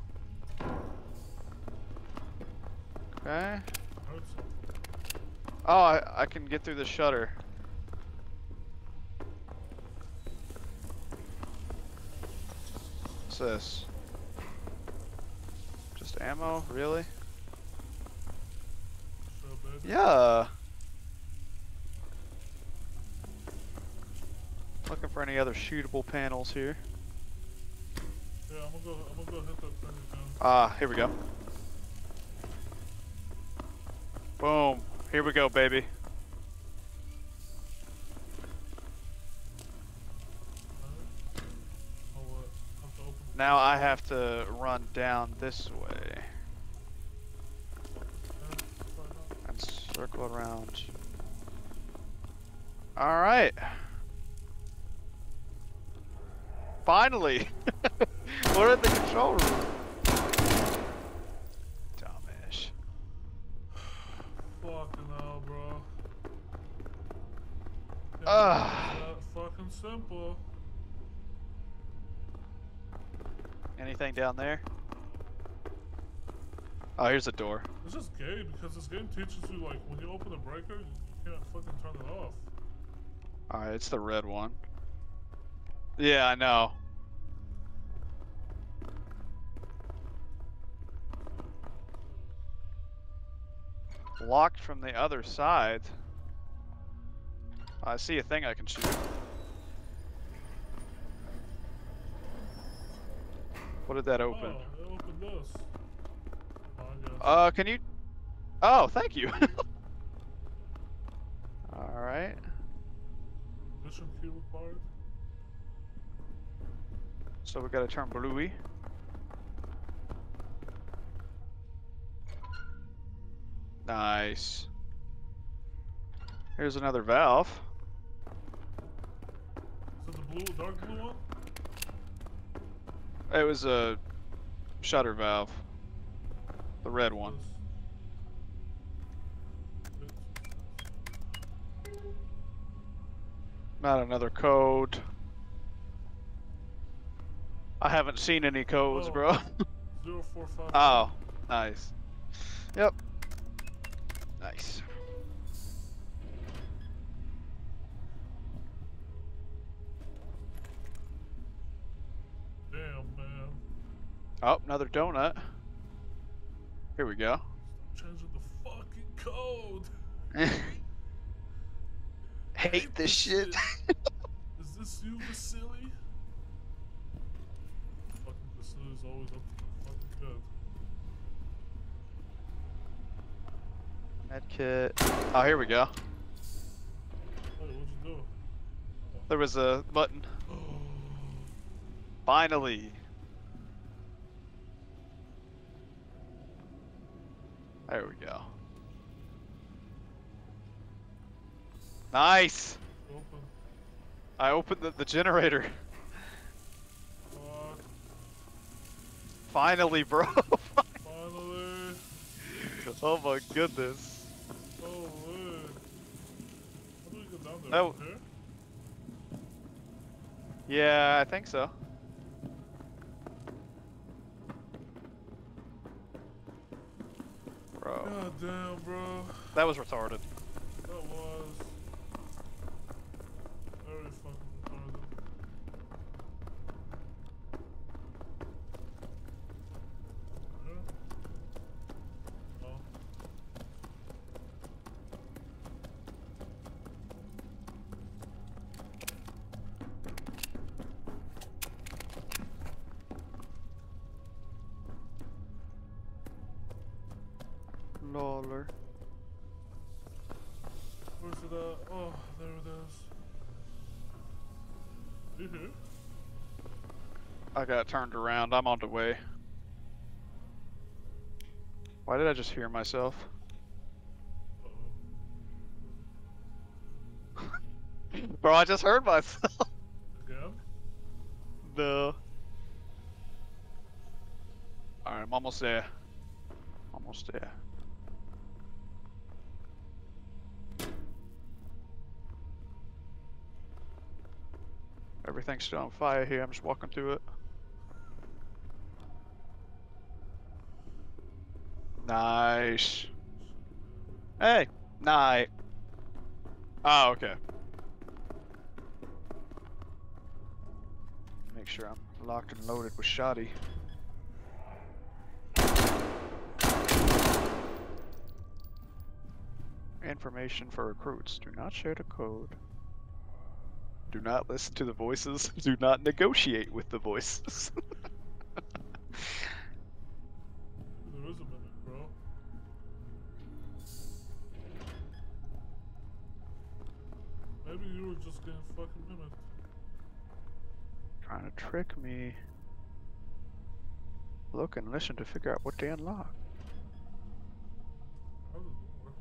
Okay. Oh, I, I can get through the shutter. What's this? Just ammo? Really? Yeah. Looking for any other shootable panels here. Yeah, I'm gonna go, I'm gonna go hit that Ah, here we go. Boom. Here we go, baby. Now I have to run down this way and circle around. Alright. Finally! We're in the control room. Dumbish. Fucking hell, bro. Can't Ugh. make it that fucking simple. Anything down there? Oh, here's a door. It's just gay because this game teaches you like when you open a breaker, you can't fucking turn it off. Alright, it's the red one. Yeah, I know. Locked from the other side. I see a thing I can shoot. What did that open? Oh, it opened this. Oh, Uh, can you? Oh, thank you. All right. Mission key required. So we gotta turn bluey. Nice. Here's another valve. Is it the blue, dark blue one? It was a shutter valve. The red one. Not another code. I haven't seen any codes, Oh. bro. Zero four five. oh, nice. Yep. Nice. Damn, man. Oh, another donut. Here we go. Changing the fucking code. Hate this shit. Is this you, Vasily? Fucking Vasily's always up to the fucking good. Medkit. Oh, here we go. Hey, what'd you do? There was a button. Finally. There we go. Nice. Open. I opened the, the generator. Fuck. Finally, bro. Finally. oh my goodness. Holy. How do we go down there? From? Yeah, I think so. Bro, God damn, bro. that was retarded. Got turned around. I'm on the way. Why did I just hear myself? Bro, I just heard myself. Again? no. Alright, I'm almost there. Almost there. Everything's still on fire here. I'm just walking through it. Nice. Hey, night. Oh, okay. Make sure I'm locked and loaded with shoddy. Information for recruits. Do not share the code. Do not listen to the voices. Do not negotiate with the voices. trick me. Look and listen to figure out what they unlock. How did it work?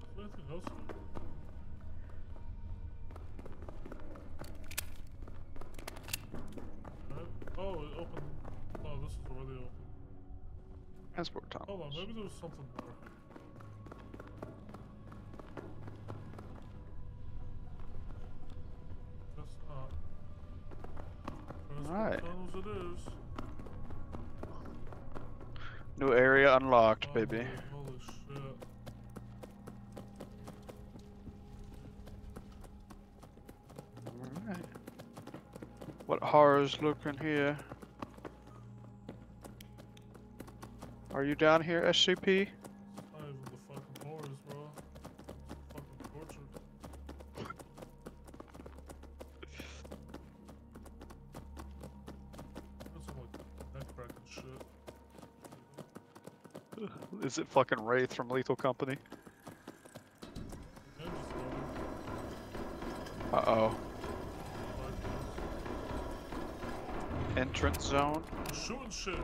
Is there anything else here? Right? Oh, it opened. No, this is already open. Transport tunnels. Hold on, maybe there was something more. It is. New area unlocked, Oh, baby. Holy shit. Alright. What horrors looking here? Are you down here, SCP? Is it fucking Wraith from Lethal Company? And just loaded. Uh oh. Entrance zone? Shooting shit.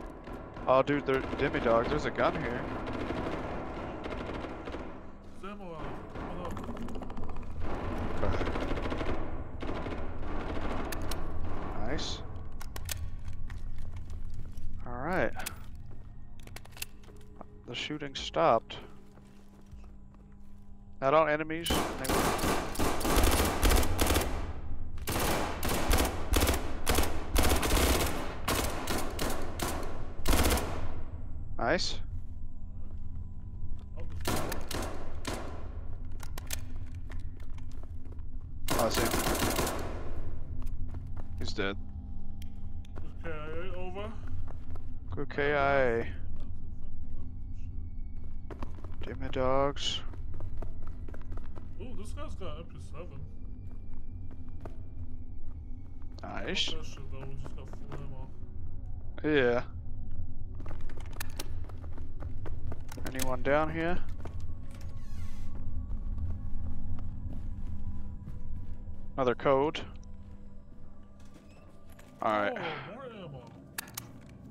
Oh, dude, there, Demi Dog, there's a gun here. Not all enemies. Nice. Down here? Another code. Alright.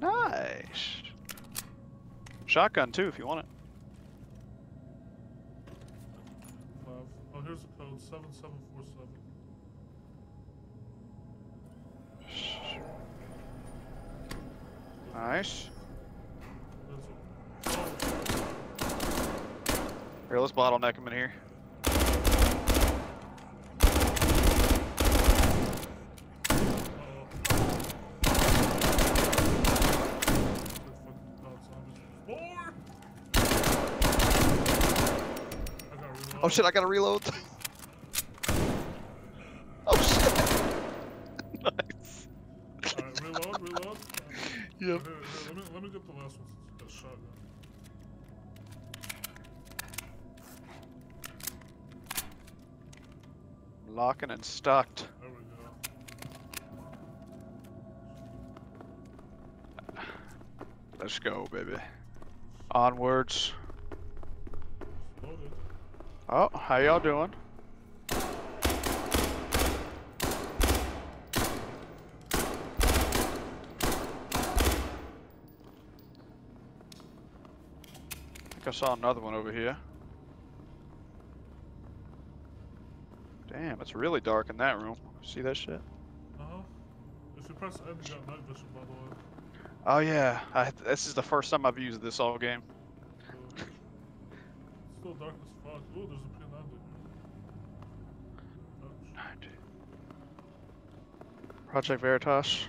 Oh. Nice. Shotgun too if you want it. Oh, here's the code 7747. Nice. There's a. Here, let's bottleneck him in here. Oh. More! I gotta reload. Oh shit, I gotta reload. oh shit. nice. Alright, reload, reload. Yep. Here, here, let me, let me get the last one since you got a shotgun. Locking and stocked. There we go. Let's go, baby. Onwards. Oh, how y'all doing? I think I saw another one over here. Damn, it's really dark in that room. See that shit? Uh huh. If you press N, you got night vision, by the way. Oh yeah, I, this is the first time I've used this all game. It's still dark as fuck. Ooh, there's a P90 here. Ouch. Project Veritas.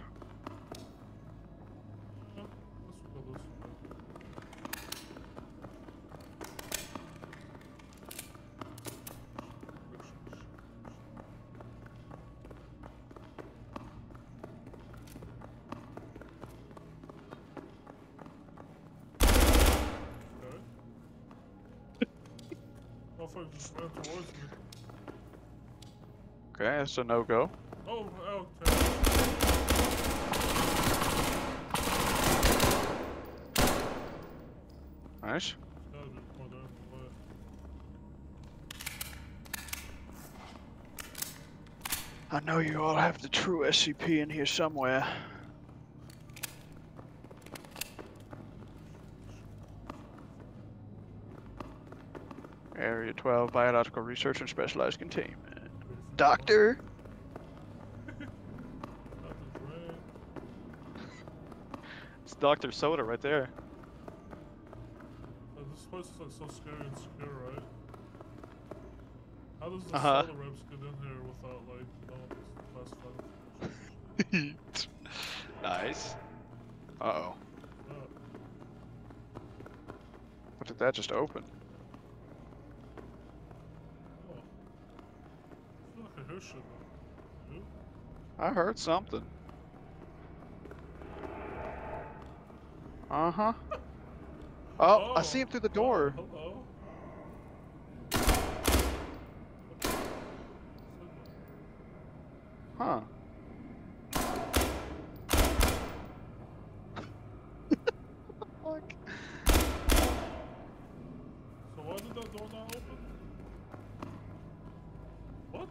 That's a no go. Oh, okay. Nice. Gotta be more there in the way. I know you all have the true SCP in here somewhere. Area 12 Biological Research and Specialized Containment. Doctor? It's Dr. Soda right there. Uh, this place is like so scary and secure, right? How does the Uh-huh. soda reps get in here without like knowing this classified information? nice. Uh oh. Uh, What did that just open? oh. Like I hear shit though. You? I heard something. Uh huh. Oh, I see him through the door. Oh, hello. Huh. Fuck. So why did that door not open? What?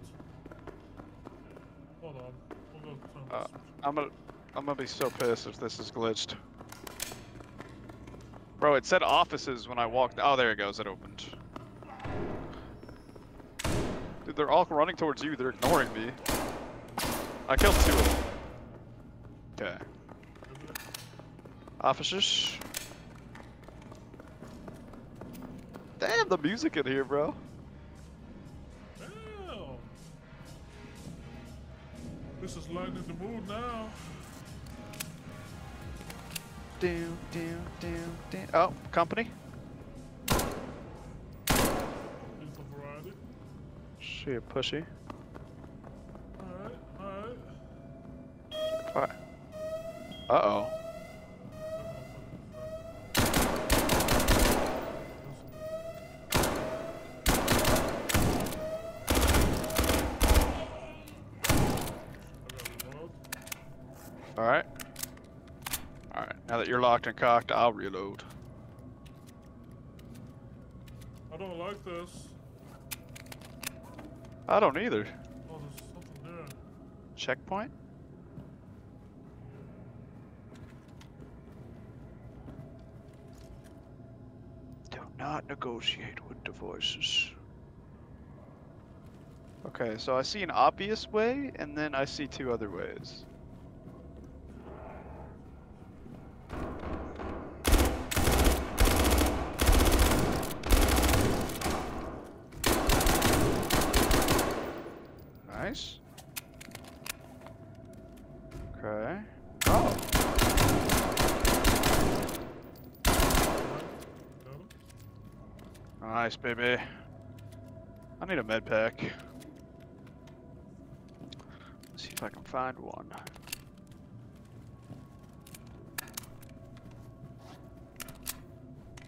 Hold on. We'll go turn Uh, this. I'm gonna, I'm gonna be so pissed if this is glitched. Bro, it said offices when I walked. Oh, there it goes. It opened. Dude, they're all running towards you. They're ignoring me. I killed two of them. Okay. Officers. Damn, the music in here, bro. This is lightening the mood now. Down, down, down, down. Oh, company. Variety. Shit, pushy. Alright, alright. Uh oh. You're locked and cocked, I'll reload. I don't like this. I don't either. Oh, there's something there. Checkpoint. Do not negotiate with devices. Okay, so I see an obvious way, and then I see two other ways. Pack. Let's see if I can find one.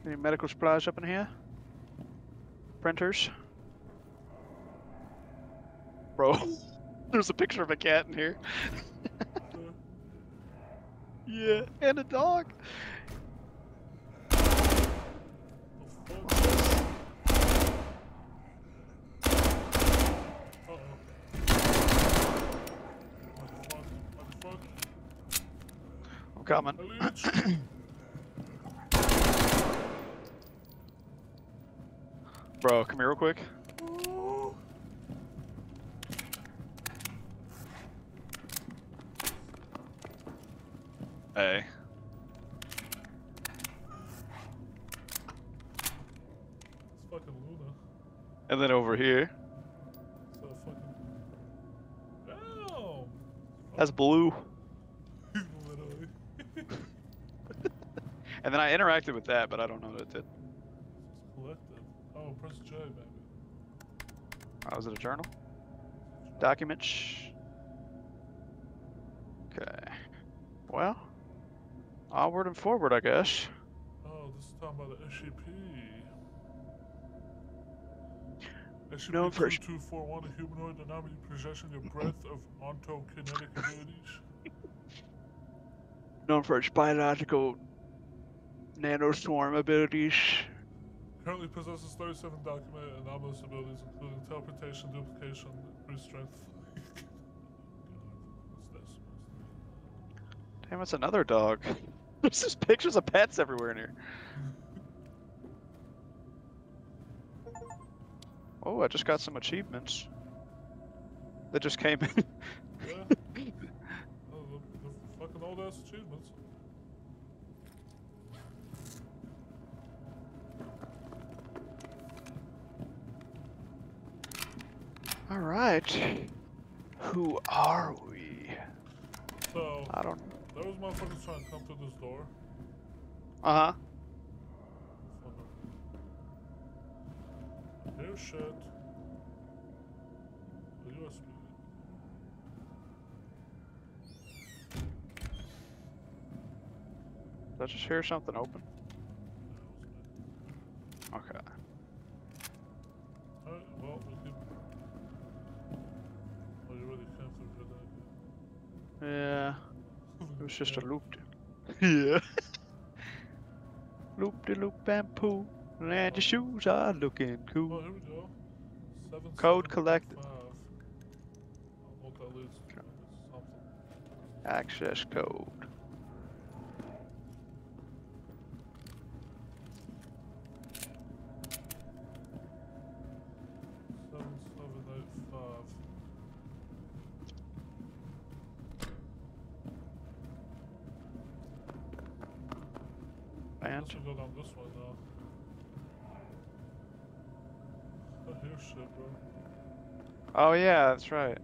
Any medical supplies up in here? Printers? Bro, there's a picture of a cat in here. yeah, and a dog. Oh, I'm coming. Bro, come here real quick. Hey. It's fucking Luna. And then over here. So fucking. Damn! That's blue. Literally. And then I interacted with that, but I don't know what it did. It's collected. Oh, press J, maybe. Oh, was it a journal? Documents. Okay. Well, onward and forward, I guess. Oh, this is talking about the SCP. For- SCP-2241, a humanoid anomaly possessing a breadth of ontokinetic abilities. Known for its biological nanoswarm abilities. Currently possesses 37 documented anomalous abilities, including teleportation, duplication, increased strength. Damn, it's another dog. There's just pictures of pets everywhere in here. Oh, I just got some achievements. That just came in. Yeah. oh, the, the fucking old ass achievements. Alright. Who are we? So, I don't there was motherfuckers trying to come through this door. Uh huh. Here's shit. A USB. Did I just hear something open? Yeah, it was Okay. Alright, well, Yeah. It was just a loop. yeah. loop de loop and poo. And your shoes are looking Oh, cool. here we go. Seven, Code seven, collected. Five. I don't go down this one now. I hear shit, bro. oh yeah, that's right.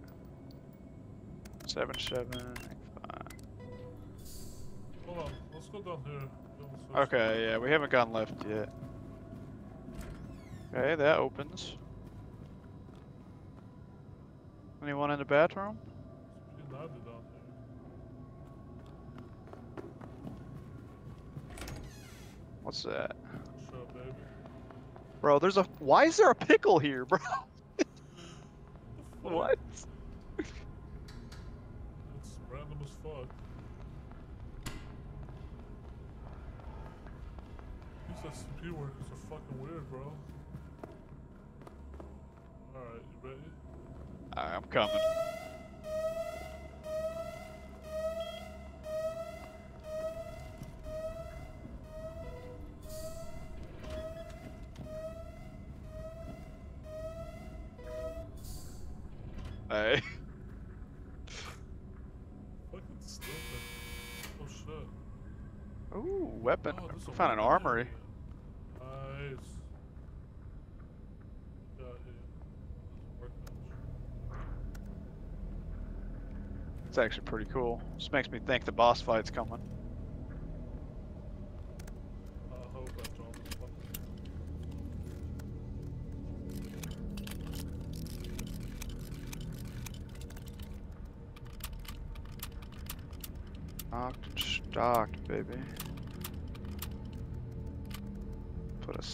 Seven seven five. Hold on, let's go down here. Go and search. Okay, yeah, we haven't gone left yet. Okay, that opens. Anyone in the bathroom? P90 down here. What's that? Shut baby. Bro, there's a. Why is there a pickle here, bro? What? It's random as fuck. These SCP workers are fucking weird, bro. Alright, you ready? Alright, I'm coming. Weapon. Oh, found an armory. Nice. Got here. There's a workbench. It's actually pretty cool. This makes me think the boss fight's coming.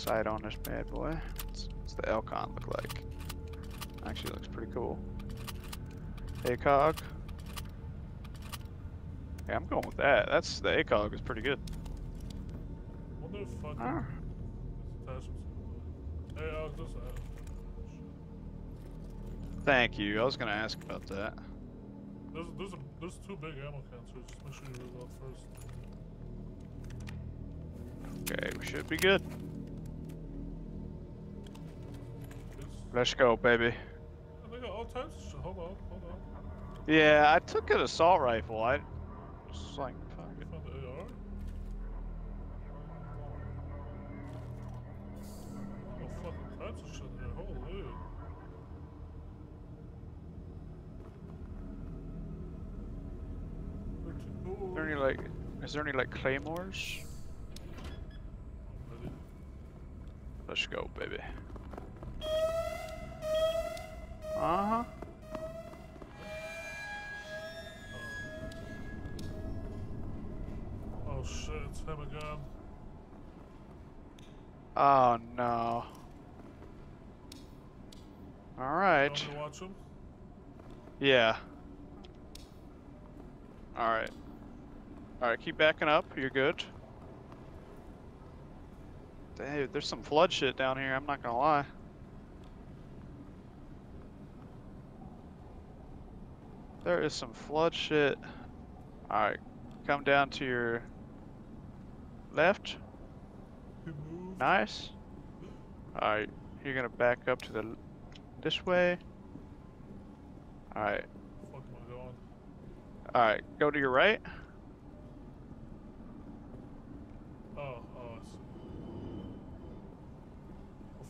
Sight on this bad boy. What's, what's the ELCAN look like? Actually looks pretty cool. ACOG. Yeah, I'm going with that. That's the ACOG is pretty good. wonder if fucking. Ah. This attachment's gonna Hey, this. Thank you. I was gonna ask about that. There's there's a there's two big ammo. Just make sure you reload first. Okay, we should be good. Let's go, baby. Oh, got all types. Hold on, hold on. Yeah, I took an assault rifle. I just like fuck it. Oh types of shit here. Holy. Is there any like, is there any like claymores? Let's go, baby. Uh huh. Oh shit, it's him again. Oh no. All You right. want me to watch him? Yeah. All right. All right. Keep backing up. You're good. Hey, there's some flood shit down here. I'm not gonna lie. There is some flood shit. All right. Come down to your left. Nice. All right. You're gonna back up to the this way. All right. Fuck am I going? All right. Go to your right. Oh, oh,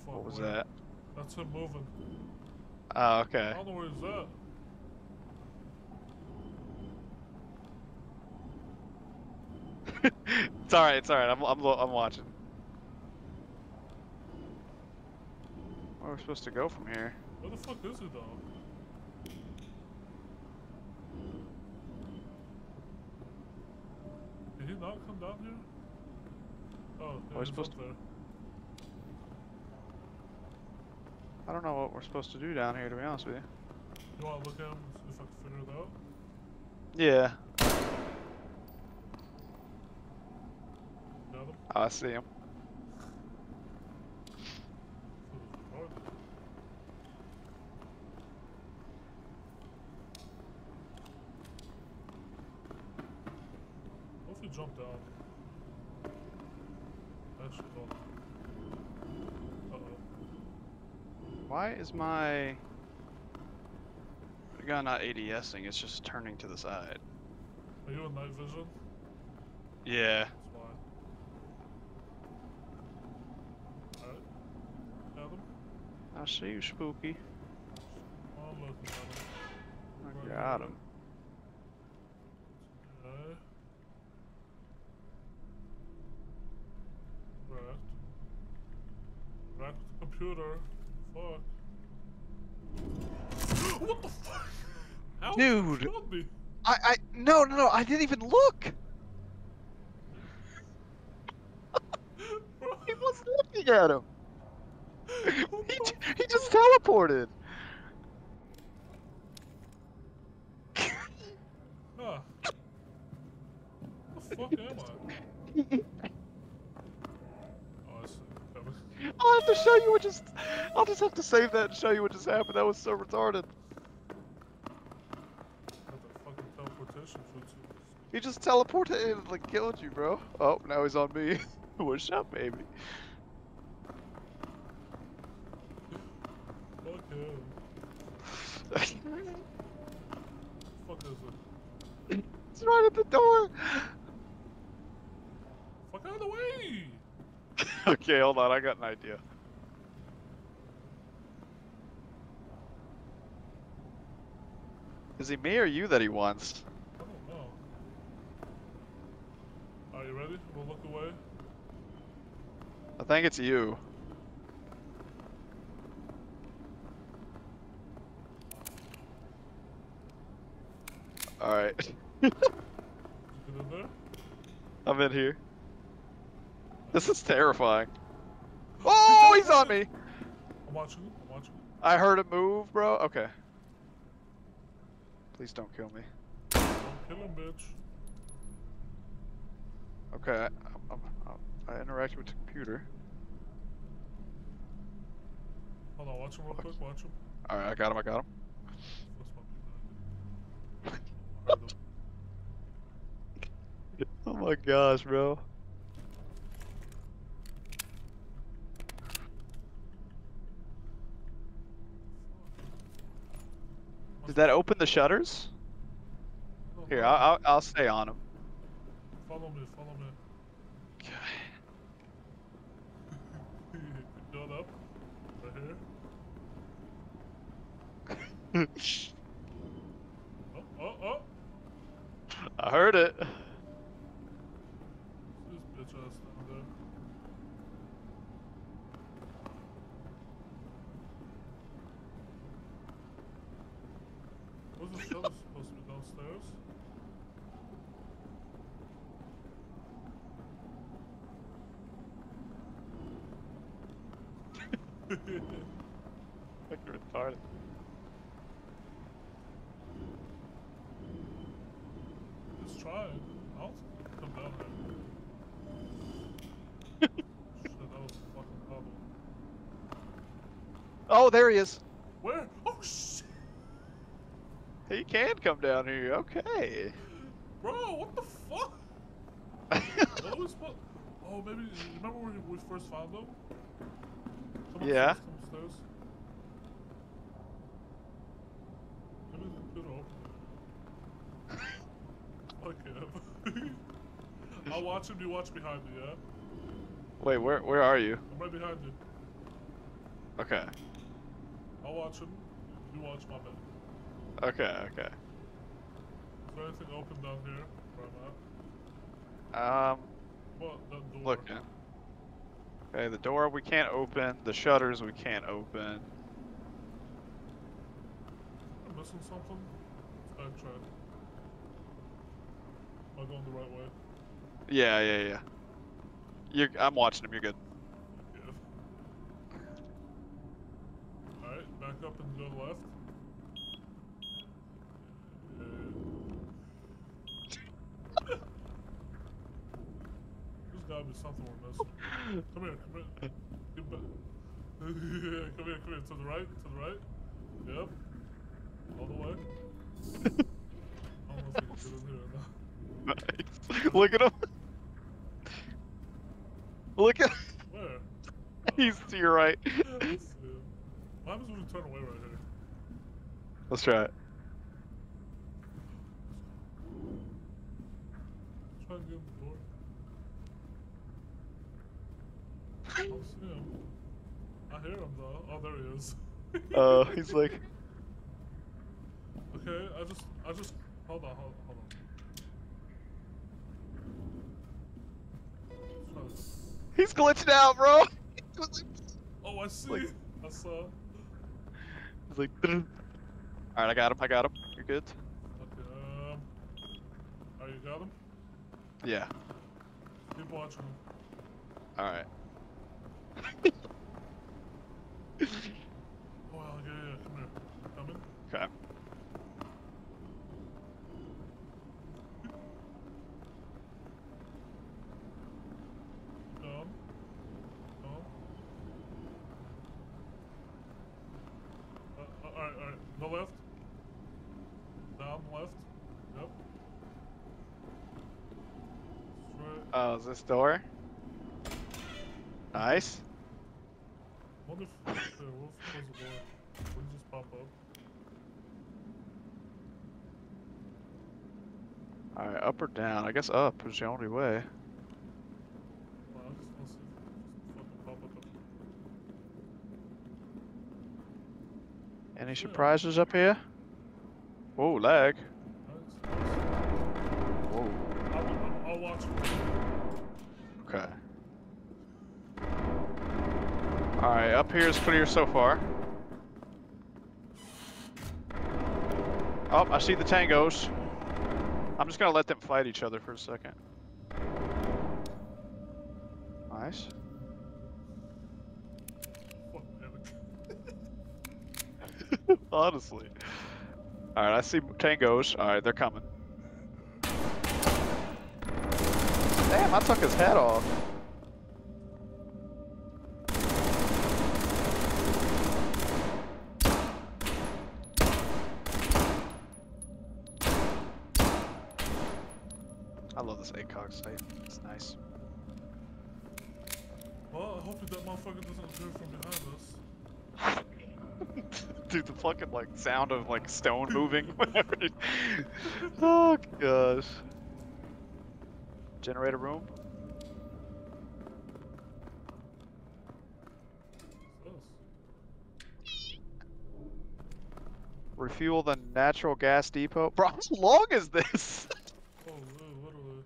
Oh, What was that? That's him moving. Oh, I okay. don't know where he's at. It's all right. It's all right. I'm I'm I'm watching. Where are we supposed to go from here? Where the fuck is he though? Did he not come down here? Oh, yeah, we're supposed up to- there. I don't know what we're supposed to do down here. To be honest with you. You wanna look at him see if I can figure it out? Yeah. Got him? Oh, I see him. What if you jump down? Uh-oh. Why is my gun not ADSing? It's just turning to the side. Are you in night vision? Yeah. That's why. Alright. Got him? I see you, spooky. I'm looking at him. I got him. Right. Right with the computer. Fuck. what the fuck? How Dude. I I no no no. I didn't even look. He wasn't looking at him. he, j- he just teleported. Huh. The fuck am I? Oh, I see. Coming. I'll have to show you what just. I'll just have to save that and show you what just happened. That was so retarded. Got the fucking teleportation fruits. He just teleported and like killed you, bro. Oh, now he's on me. What's up, baby? Fuck him. Fuck is it? He's right at the door. Fuck out of the way! Okay, hold on. I got an idea. Is he me or you that he wants? I don't know. Are you ready? We'll look away. I think it's you. Alright. Get in there. I'm in here. This is terrifying. Oh, he's on me! I'm watching you. I'm watching you. I heard him move, bro. Okay. Please don't kill me. Don't kill him, bitch. Okay, I, I'm, I'm, I interacted with the computer. Hold on, watch him real quick. Watch him. Alright, I got him, I got him. What's my random. Oh my gosh, bro. Did that open the shutters? Here, I'll, I'll, I'll stay on them. Follow me, follow me. Build up. Right here. Oh, oh, oh! I heard it. This bitch ass down there. Was the shutter supposed to be downstairs? Fucking retarded. Let's try it. I'll come down there. Shit, that was a fucking problem. Oh, there he is. Where? Oh shit! He can come down here. Okay. Bro, what the fuck? What was what? Oh, maybe remember when we first found them? Yeah. upstairs, Come upstairs. Maybe they could open. Okay. I'll watch him. You watch behind me, yeah? Wait, where where are you? I'm right behind you. Okay. I'll watch him. You watch my man. Okay, okay. Is there anything open down here I'm? Um, door. looking. Okay, the door we can't open. The shutters we can't open. I'm missing something? Backtrack. Am I going the right way? Yeah, yeah, yeah. You, I'm watching him. You're good. Yeah. Alright, back up and go left. Yeah. There's something we're missing. Come here, come here. Get back. yeah, come here, come here. To the right, to the right. Yep. All the way. I don't know if we can get in here or not. Nice. Look at him. Look at. Where? He's to your right. Yeah, see him. What happens when we turn away right here? Let's try it. Try and get in the door. I don't see him. I hear him though. Oh, there he is. Uh, he's like, Okay, I just, I just, hold on, hold, on, hold on. Let's try this. he's glitching out, bro. Oh, I see. Like- I saw. He's like, all right, I got him. I got him. You're good. Okay, um. Oh, you got him? Yeah. Keep watching him. All right. Oh, yeah, yeah, come here. Okay. Down. Down. Uh, uh, alright, alright. Go left. Down, left. Yep. Oh, is this door? Nice. Wonder if. Okay, we'll close the door. Will you just pop up? All right, up or down? I guess up is the only way. Well, I just want to see if just fucking pop up. Any surprises up here? Whoa, lag. All right, up here is clear so far. Oh, I see the tangos. I'm just gonna let them fight each other for a second. Nice. Honestly. All right, I see tangos. All right, they're coming. Damn, I took his head off. I love this It's nice. Well, I hope that motherfucker doesn't appear from behind us. Dude, the fucking like sound of like stone moving whenever. oh gosh. Generator room. Refuel the natural gas depot. Bro, how long is this? Oh, really, literally.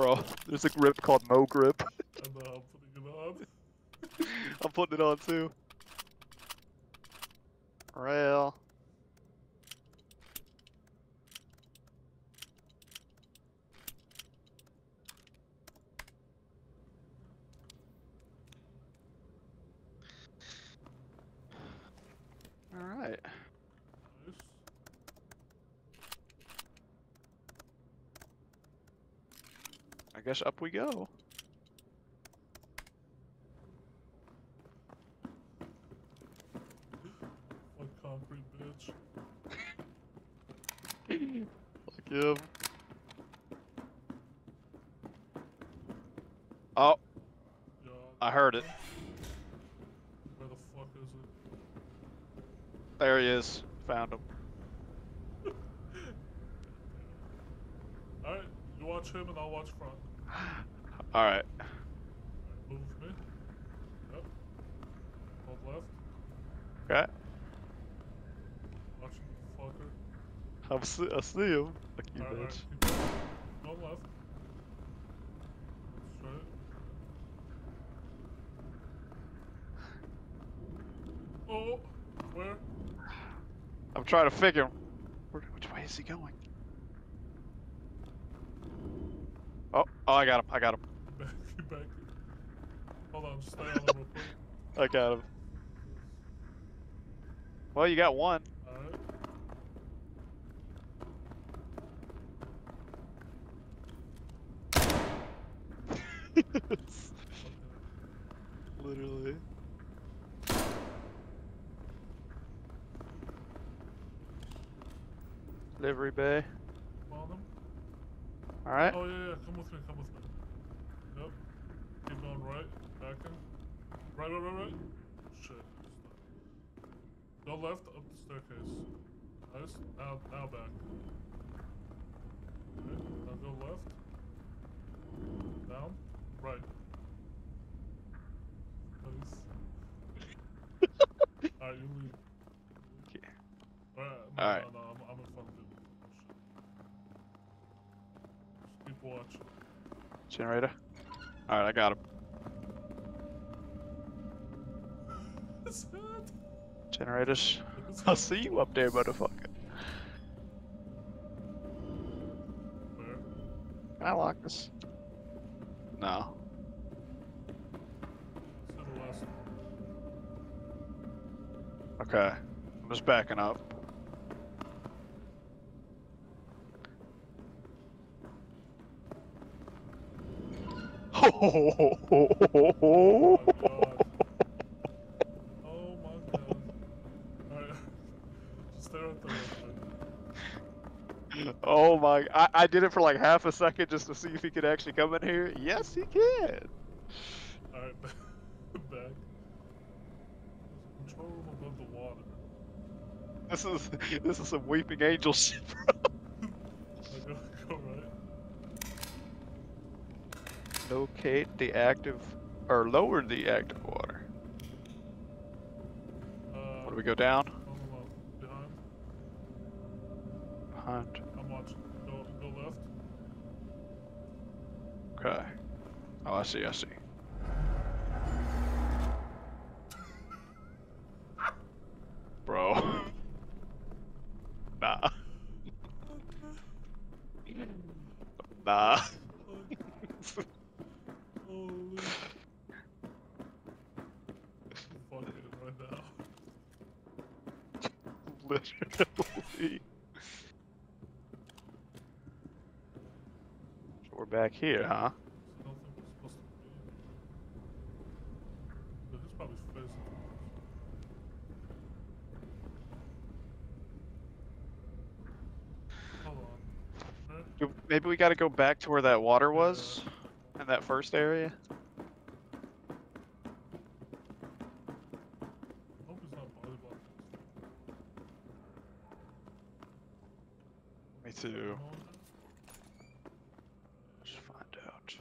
Bro, there's a grip called Mo Grip. And uh, I'm putting it on. I'm putting it on too. Rail. Alright. Nice. I guess up we go. Like concrete bitch. Fuck him. Oh, Yeah. I heard it. Where the fuck is it? There he is. Found him. Alright, you watch him and I'll watch front. Alright. Alright, move with me. Yep. Hold left. Okay. Watch the fucker. I'm see, I see him. Fuck you, alright, bitch. going. Go left. Straight. Oh, where? I'm trying to figure. Where, which way is he going? Oh, oh, I got him. I got him. Back, back. Hold on, stay on him real quick. I got him. Well, you got one. Alright. It's Okay. Literally. Delivery bay. Alright. Oh yeah, yeah, come with me, come with me. Yep. Keep going right, back in. Right, right, right, right. Shit. Go left, up the staircase. Nice. Now, now back. Okay, now go left. Down. Right. Nice. Alright, you lead. Okay. Alright, no, Alright. no, no, I'm, I'm in front of you. Just keep watching. Generator. Alright, I got him. Generators. I'll see you up there, motherfucker. Can I lock this? No. Okay. I'm just backing up. Oh god. Oh my god. Alright. Just stay right there. Right there. Oh my! I, I did it for like half a second just to see if he could actually come in here. Yes, he can. Alright. Back. Control room above the water. This is this is some weeping angel shit, bro. Go, go right. Locate the active or lower the active water. Uh, What do we go down? See. I see. Bro. nah. Nah. Literally. So we're back here, huh? I don't think we're supposed to be. But he's probably facing towards us. maybe we gotta go back to where that water was in that first area. Hope it's not volleyball. Me too. No one there? Let's find out.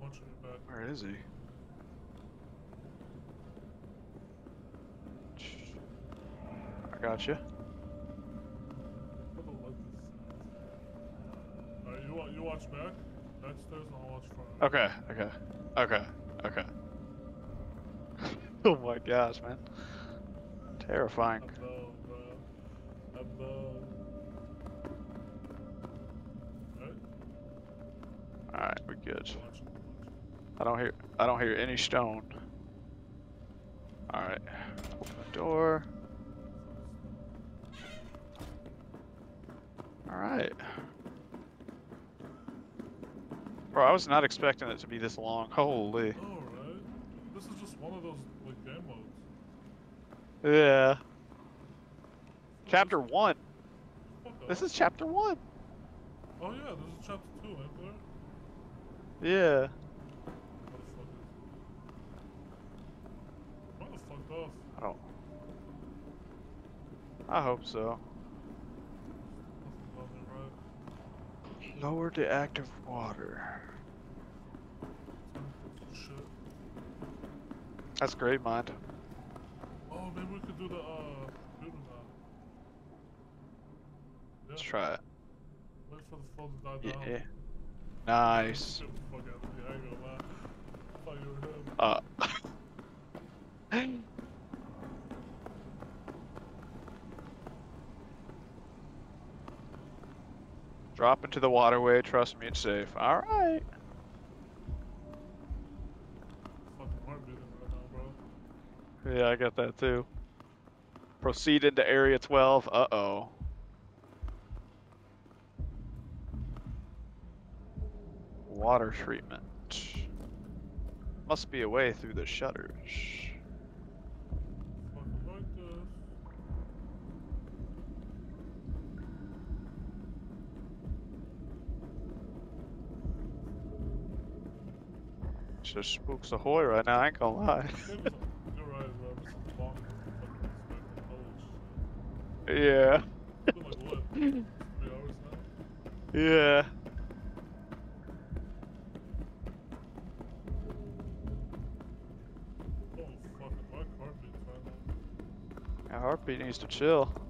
Watching your back. Where is he? I got you. I don't like this. Alright, you, wa- you watch back. Backstairs and I'll watch front. Okay, okay, okay, okay. oh my gosh, man. Terrifying. I know, bro. Alright, Alright, we're good. watch it, watch it. I don't hear I don't hear any stone. Alright. Open the door. Alright. Bro, I was not expecting it to be this long. Holy. Alright. This is just one of those like game modes. Yeah. Chapter one. This is chapter one. Oh yeah, this is chapter two, ain't there? Yeah. What the fuck off? I don't. I hope so. Nothing on there, right? Lower the active water. Shit. That's great, mind. Oh, maybe we could do the uh. Yeah. Let's try it. Wait for the to die down. Yeah. Nice. Get the fuck out of here, I ain't gonna lie. I thought you were him. Uh. Drop into the waterway. Trust me, it's safe. All right. Fucking heart beating right now, bro. Yeah, I got that too. Proceed into Area 12. Uh oh. Water treatment. Must be a way through the shutters. Just spooks ahoy right now, I ain't gonna lie. Maybe some, you're right, bro. This is long fucking expected. Holy shit. yeah. It's been like what? Three hours now? Yeah. Oh fucking my heart beats right now. My heartbeat needs to chill.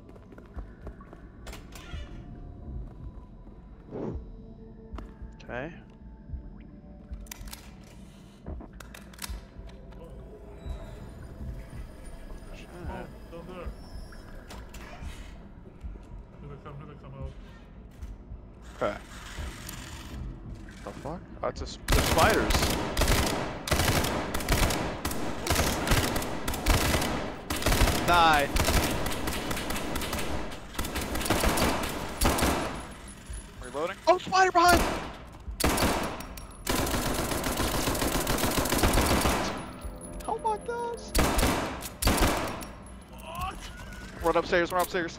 Upstairs, run upstairs.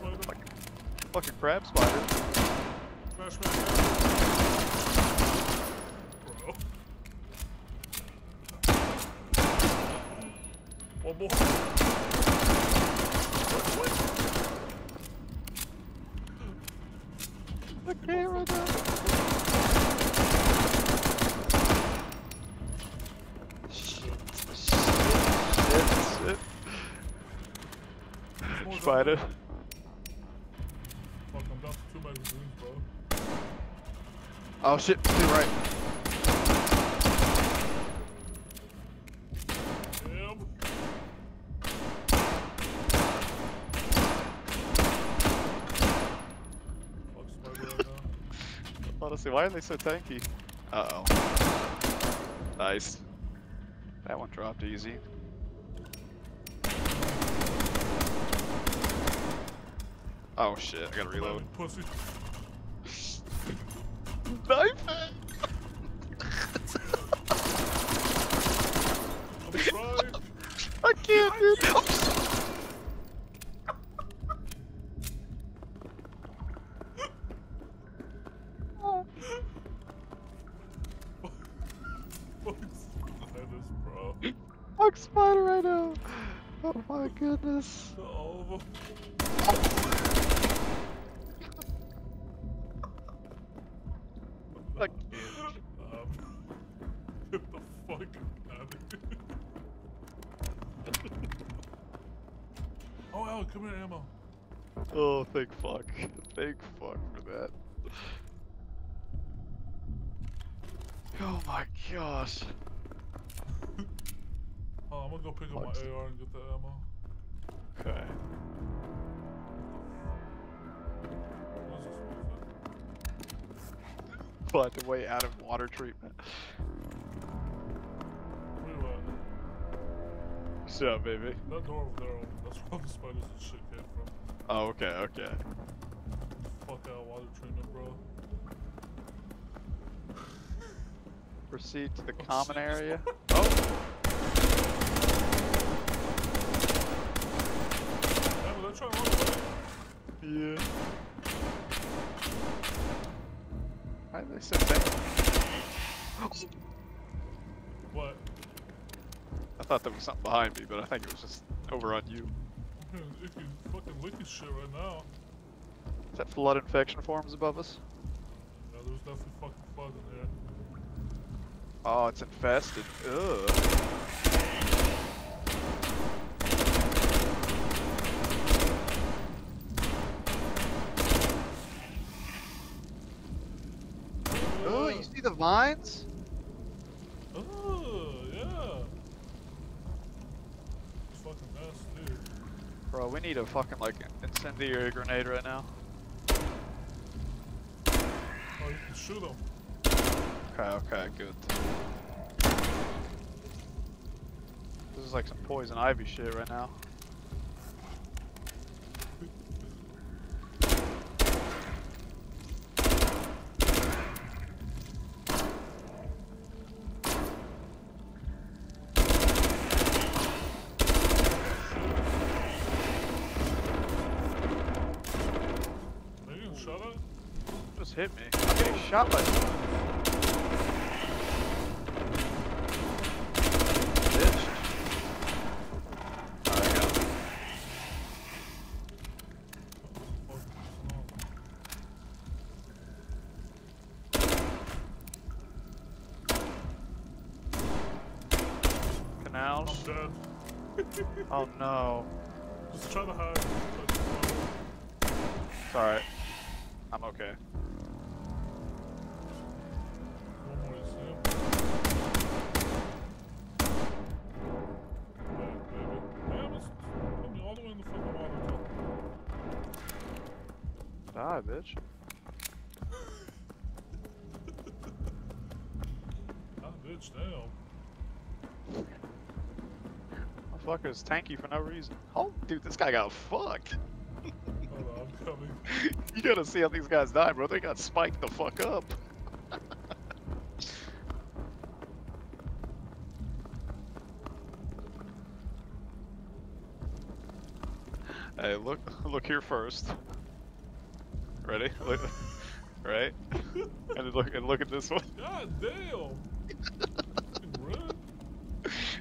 Fucking spider. Fucking crab spider. Flashback. Bro. One more. The camera down. Shit. Shit. More Spider. Fuck, I'm down to two magazines, bro. Oh shit, to the right. Damn. Fuck spider right now. Honestly, why are they so tanky? Uh oh. Nice. That one dropped easy. Oh shit, I gotta reload. Pussy. Spider right now. Oh my goodness. All of them. Um, get the fuck out of here. oh, Al, come here, ammo. oh, thank fuck. Thank fuck for that. Oh my gosh. I'm gonna go pick up my AR and get the ammo. Okay. What's this? What's it? But way out of water treatment. Where? What's up, baby? That door over there, that's where all the spiders and shit came from. Oh, okay, okay. Fuck out water treatment, bro. Proceed to the Oh, common shit. area. Yeah, but they're trying to run away. yeah. Why did they say that? What? I thought there was something behind me, but I think it was just over on you. Icky, fucking licky shit right now. Is that flood infection forms above us? Yeah, there's definitely fucking flood in here. Oh, it's infested. Ugh. Oh, you see the vines? Oh, yeah. It's fucking nasty. Bro, we need a fucking like incendiary grenade right now. Oh, you can shoot them. Okay, okay, good. This is like some poison ivy shit right now. Oh no. Just try to hide. Try to hide. It's alright. I'm okay. One more, Motherfucker's tanky for no reason. Oh, dude, this guy got fucked. Hold on, I'm coming. You gotta see how these guys die, bro. They got spiked the fuck up. hey, look, look here first. Ready? Look, right? and look and look at this one. God damn!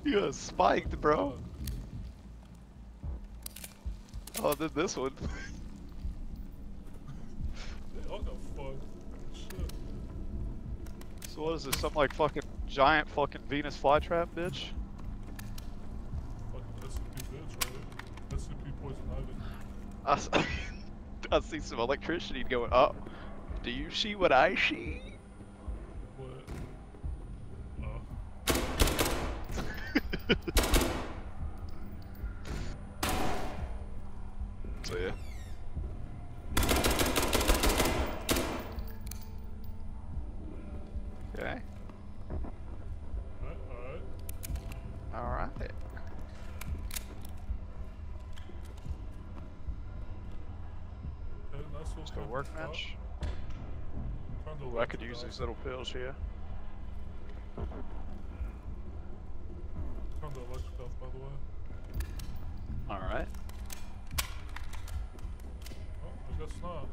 You got spiked, bro. Oh, then this one. They all got fucked. Shit. So what is this? Some like fucking giant fucking Venus flytrap, bitch? Fucking SCP bitch, right? SCP poison ivy. I, I see some electricity going up. Do you see what I see? What? Oh. so yeah. Okay. Alright, alright. All right. Okay, nice little Just a camping workbench. spot. Found the Ooh, I could electric use out. these little pills here. Turned the electric off, by the way. Alright. Oh, I guess not.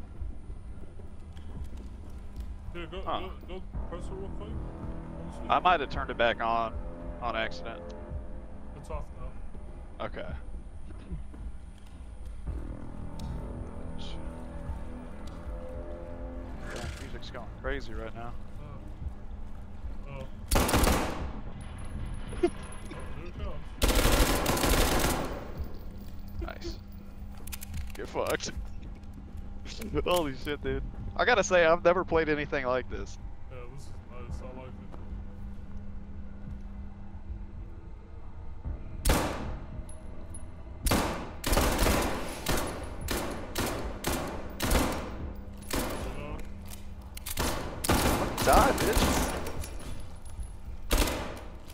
Here, go, Huh. go, go press it real quick. I might have turned it back on on accident. It's off now. Okay. Music's going crazy right now. Oh. oh, here it comes. Nice. Get fucked. Holy shit, dude. I gotta say, I've never played anything like this is nice. I like it. Uh, Die, bitch.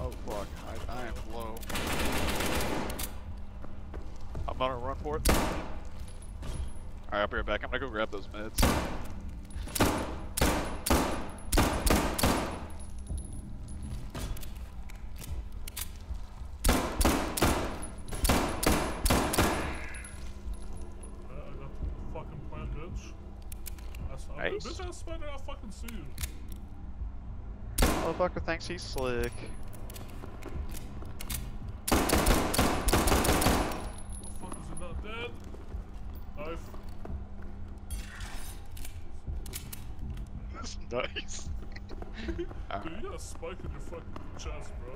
Oh fuck, I, I am low. I'm gonna run for it. Alright, I'll be right back. I'm gonna go grab those meds. Yeah, I got the fucking plan, bitch. I saw Nice. Bitch, I spider, fucking see you. Motherfucker thinks he's slick. The fuck is he not dead? Knife. That's nice. Dude, you got a spike in your fucking chest, bro.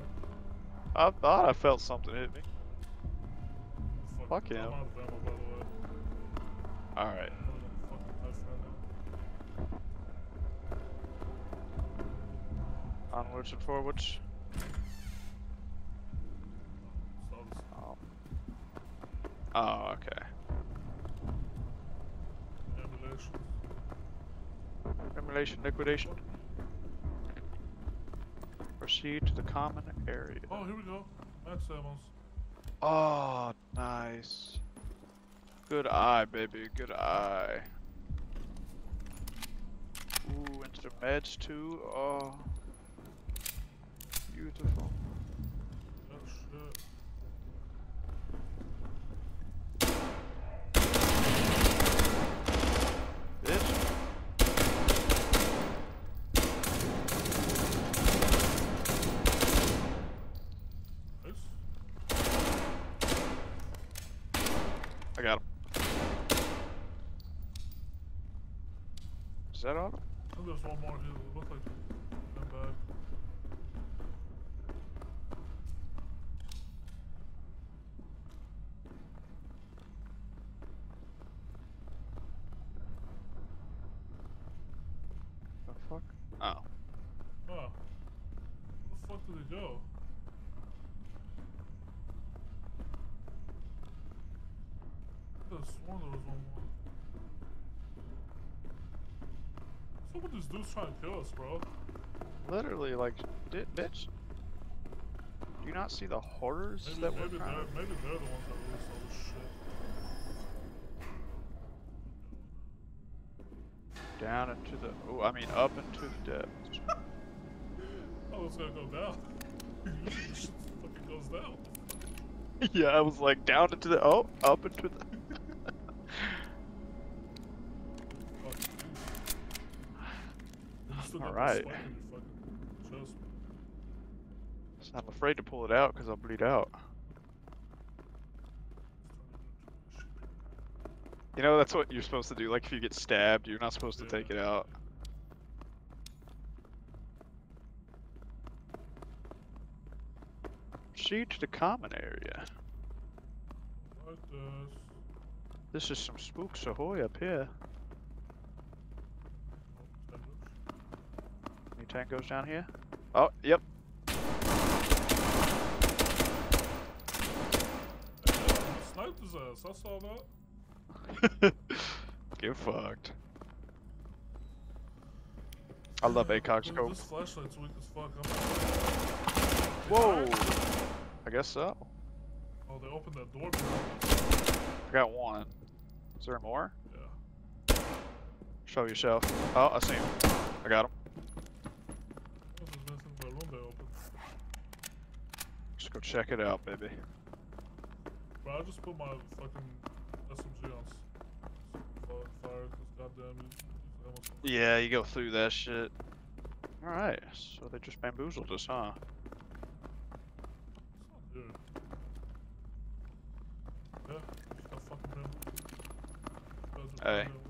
I thought I felt something hit me. Fuck, Fuck I'm yeah. out of ammo, by the way. Alright. I'm gonna fucking knife right now. Onwards and forwards. Oh. Oh, okay. Emulation liquidation. Proceed to the common area. Oh, here we go. Max ammos. Oh, nice. Good eye, baby. Good eye. Ooh, into the meds too. Oh. Beautiful. Shit. Bitch. Nice. I got him. Is that all? I think there's one more here that look like them back. The fuck? Oh. Oh. Where the fuck did he go? I could have sworn there was. So what these dudes trying to kill us, bro? Literally, like, bitch. Do you not see the horrors Maybe, that we're maybe, trying they're, to- maybe they're the ones that released all this shit. Down into the. Oh, I mean, up into the depths. Oh, it's gonna go down. Fucking goes down. yeah, I was like, down into the. Oh, up into the. Fuck, jeez. You still got the Alright. spike in your fucking chest. So I'm afraid to pull it out because I'll bleed out. You know, that's what you're supposed to do. Like, if you get stabbed, you're not supposed to Yeah. take it out. Proceed to the common area. Like this. This is some spooks ahoy up here. Oh, tenders. Any tangos down here? Oh, yep. Hey, yeah, I ass. I saw that. Get fucked. I love ACOG Dude, scope. This flashlight's weak as fuck. I'm Whoa! I guess so. Oh, they opened that door. behind us. I got one. Is there more? Yeah. Show yourself. Oh, I see him. I got him. There's nothing but a room they opened. Just go check it out, baby. Bro, I just put my fucking SMG on fire because goddamn Yeah, you go through that shit. Alright, so they just bamboozled us, huh? It's. Yeah, just got fucking bamboozled. Hey.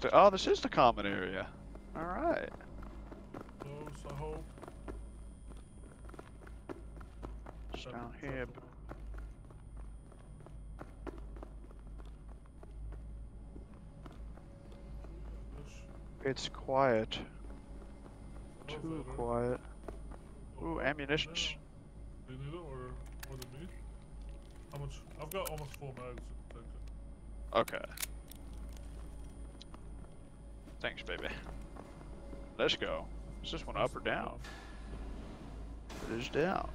Pretty good. It's just a, oh, this is the common area. Alright. Close, I hope. It's down here. the- It's quiet. Too quiet. Oh, Ooh, oh, ammunition. yeah. Do you need it or more than me? How much? I've got almost full mags. you can Take it. Okay. Thanks, baby. Let's go. Is this one up or down? It is down.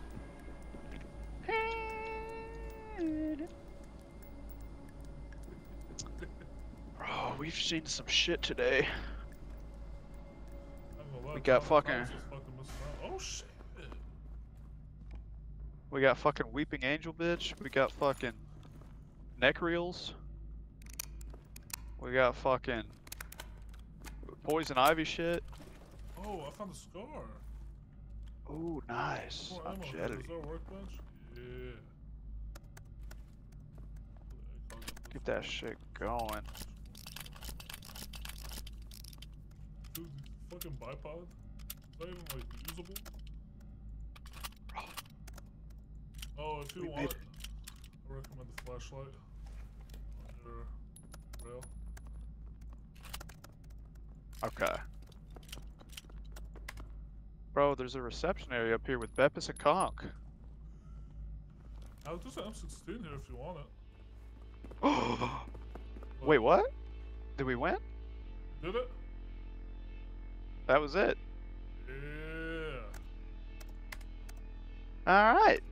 Bro, we've seen some shit today. I'm gonna lie, We got fucking- Clancy's fucking missing out. Oh shit! We got fucking Weeping Angel bitch. We got fucking neck reels. We got fucking poison ivy shit. Oh, I found a scar. Oh, nice. More ammo. here. Longevity. Is there workbench? Yeah. Get that shit going. Dude, fucking bipod? Is that even like usable? Oh, if you We want I recommend the flashlight on your rail. Okay. Bro, there's a reception area up here with Beppis and Conk. Oh, I'll just an M16 here if you want it. Wait, what? Did we win? Did it? That was it. Yeah. Alright.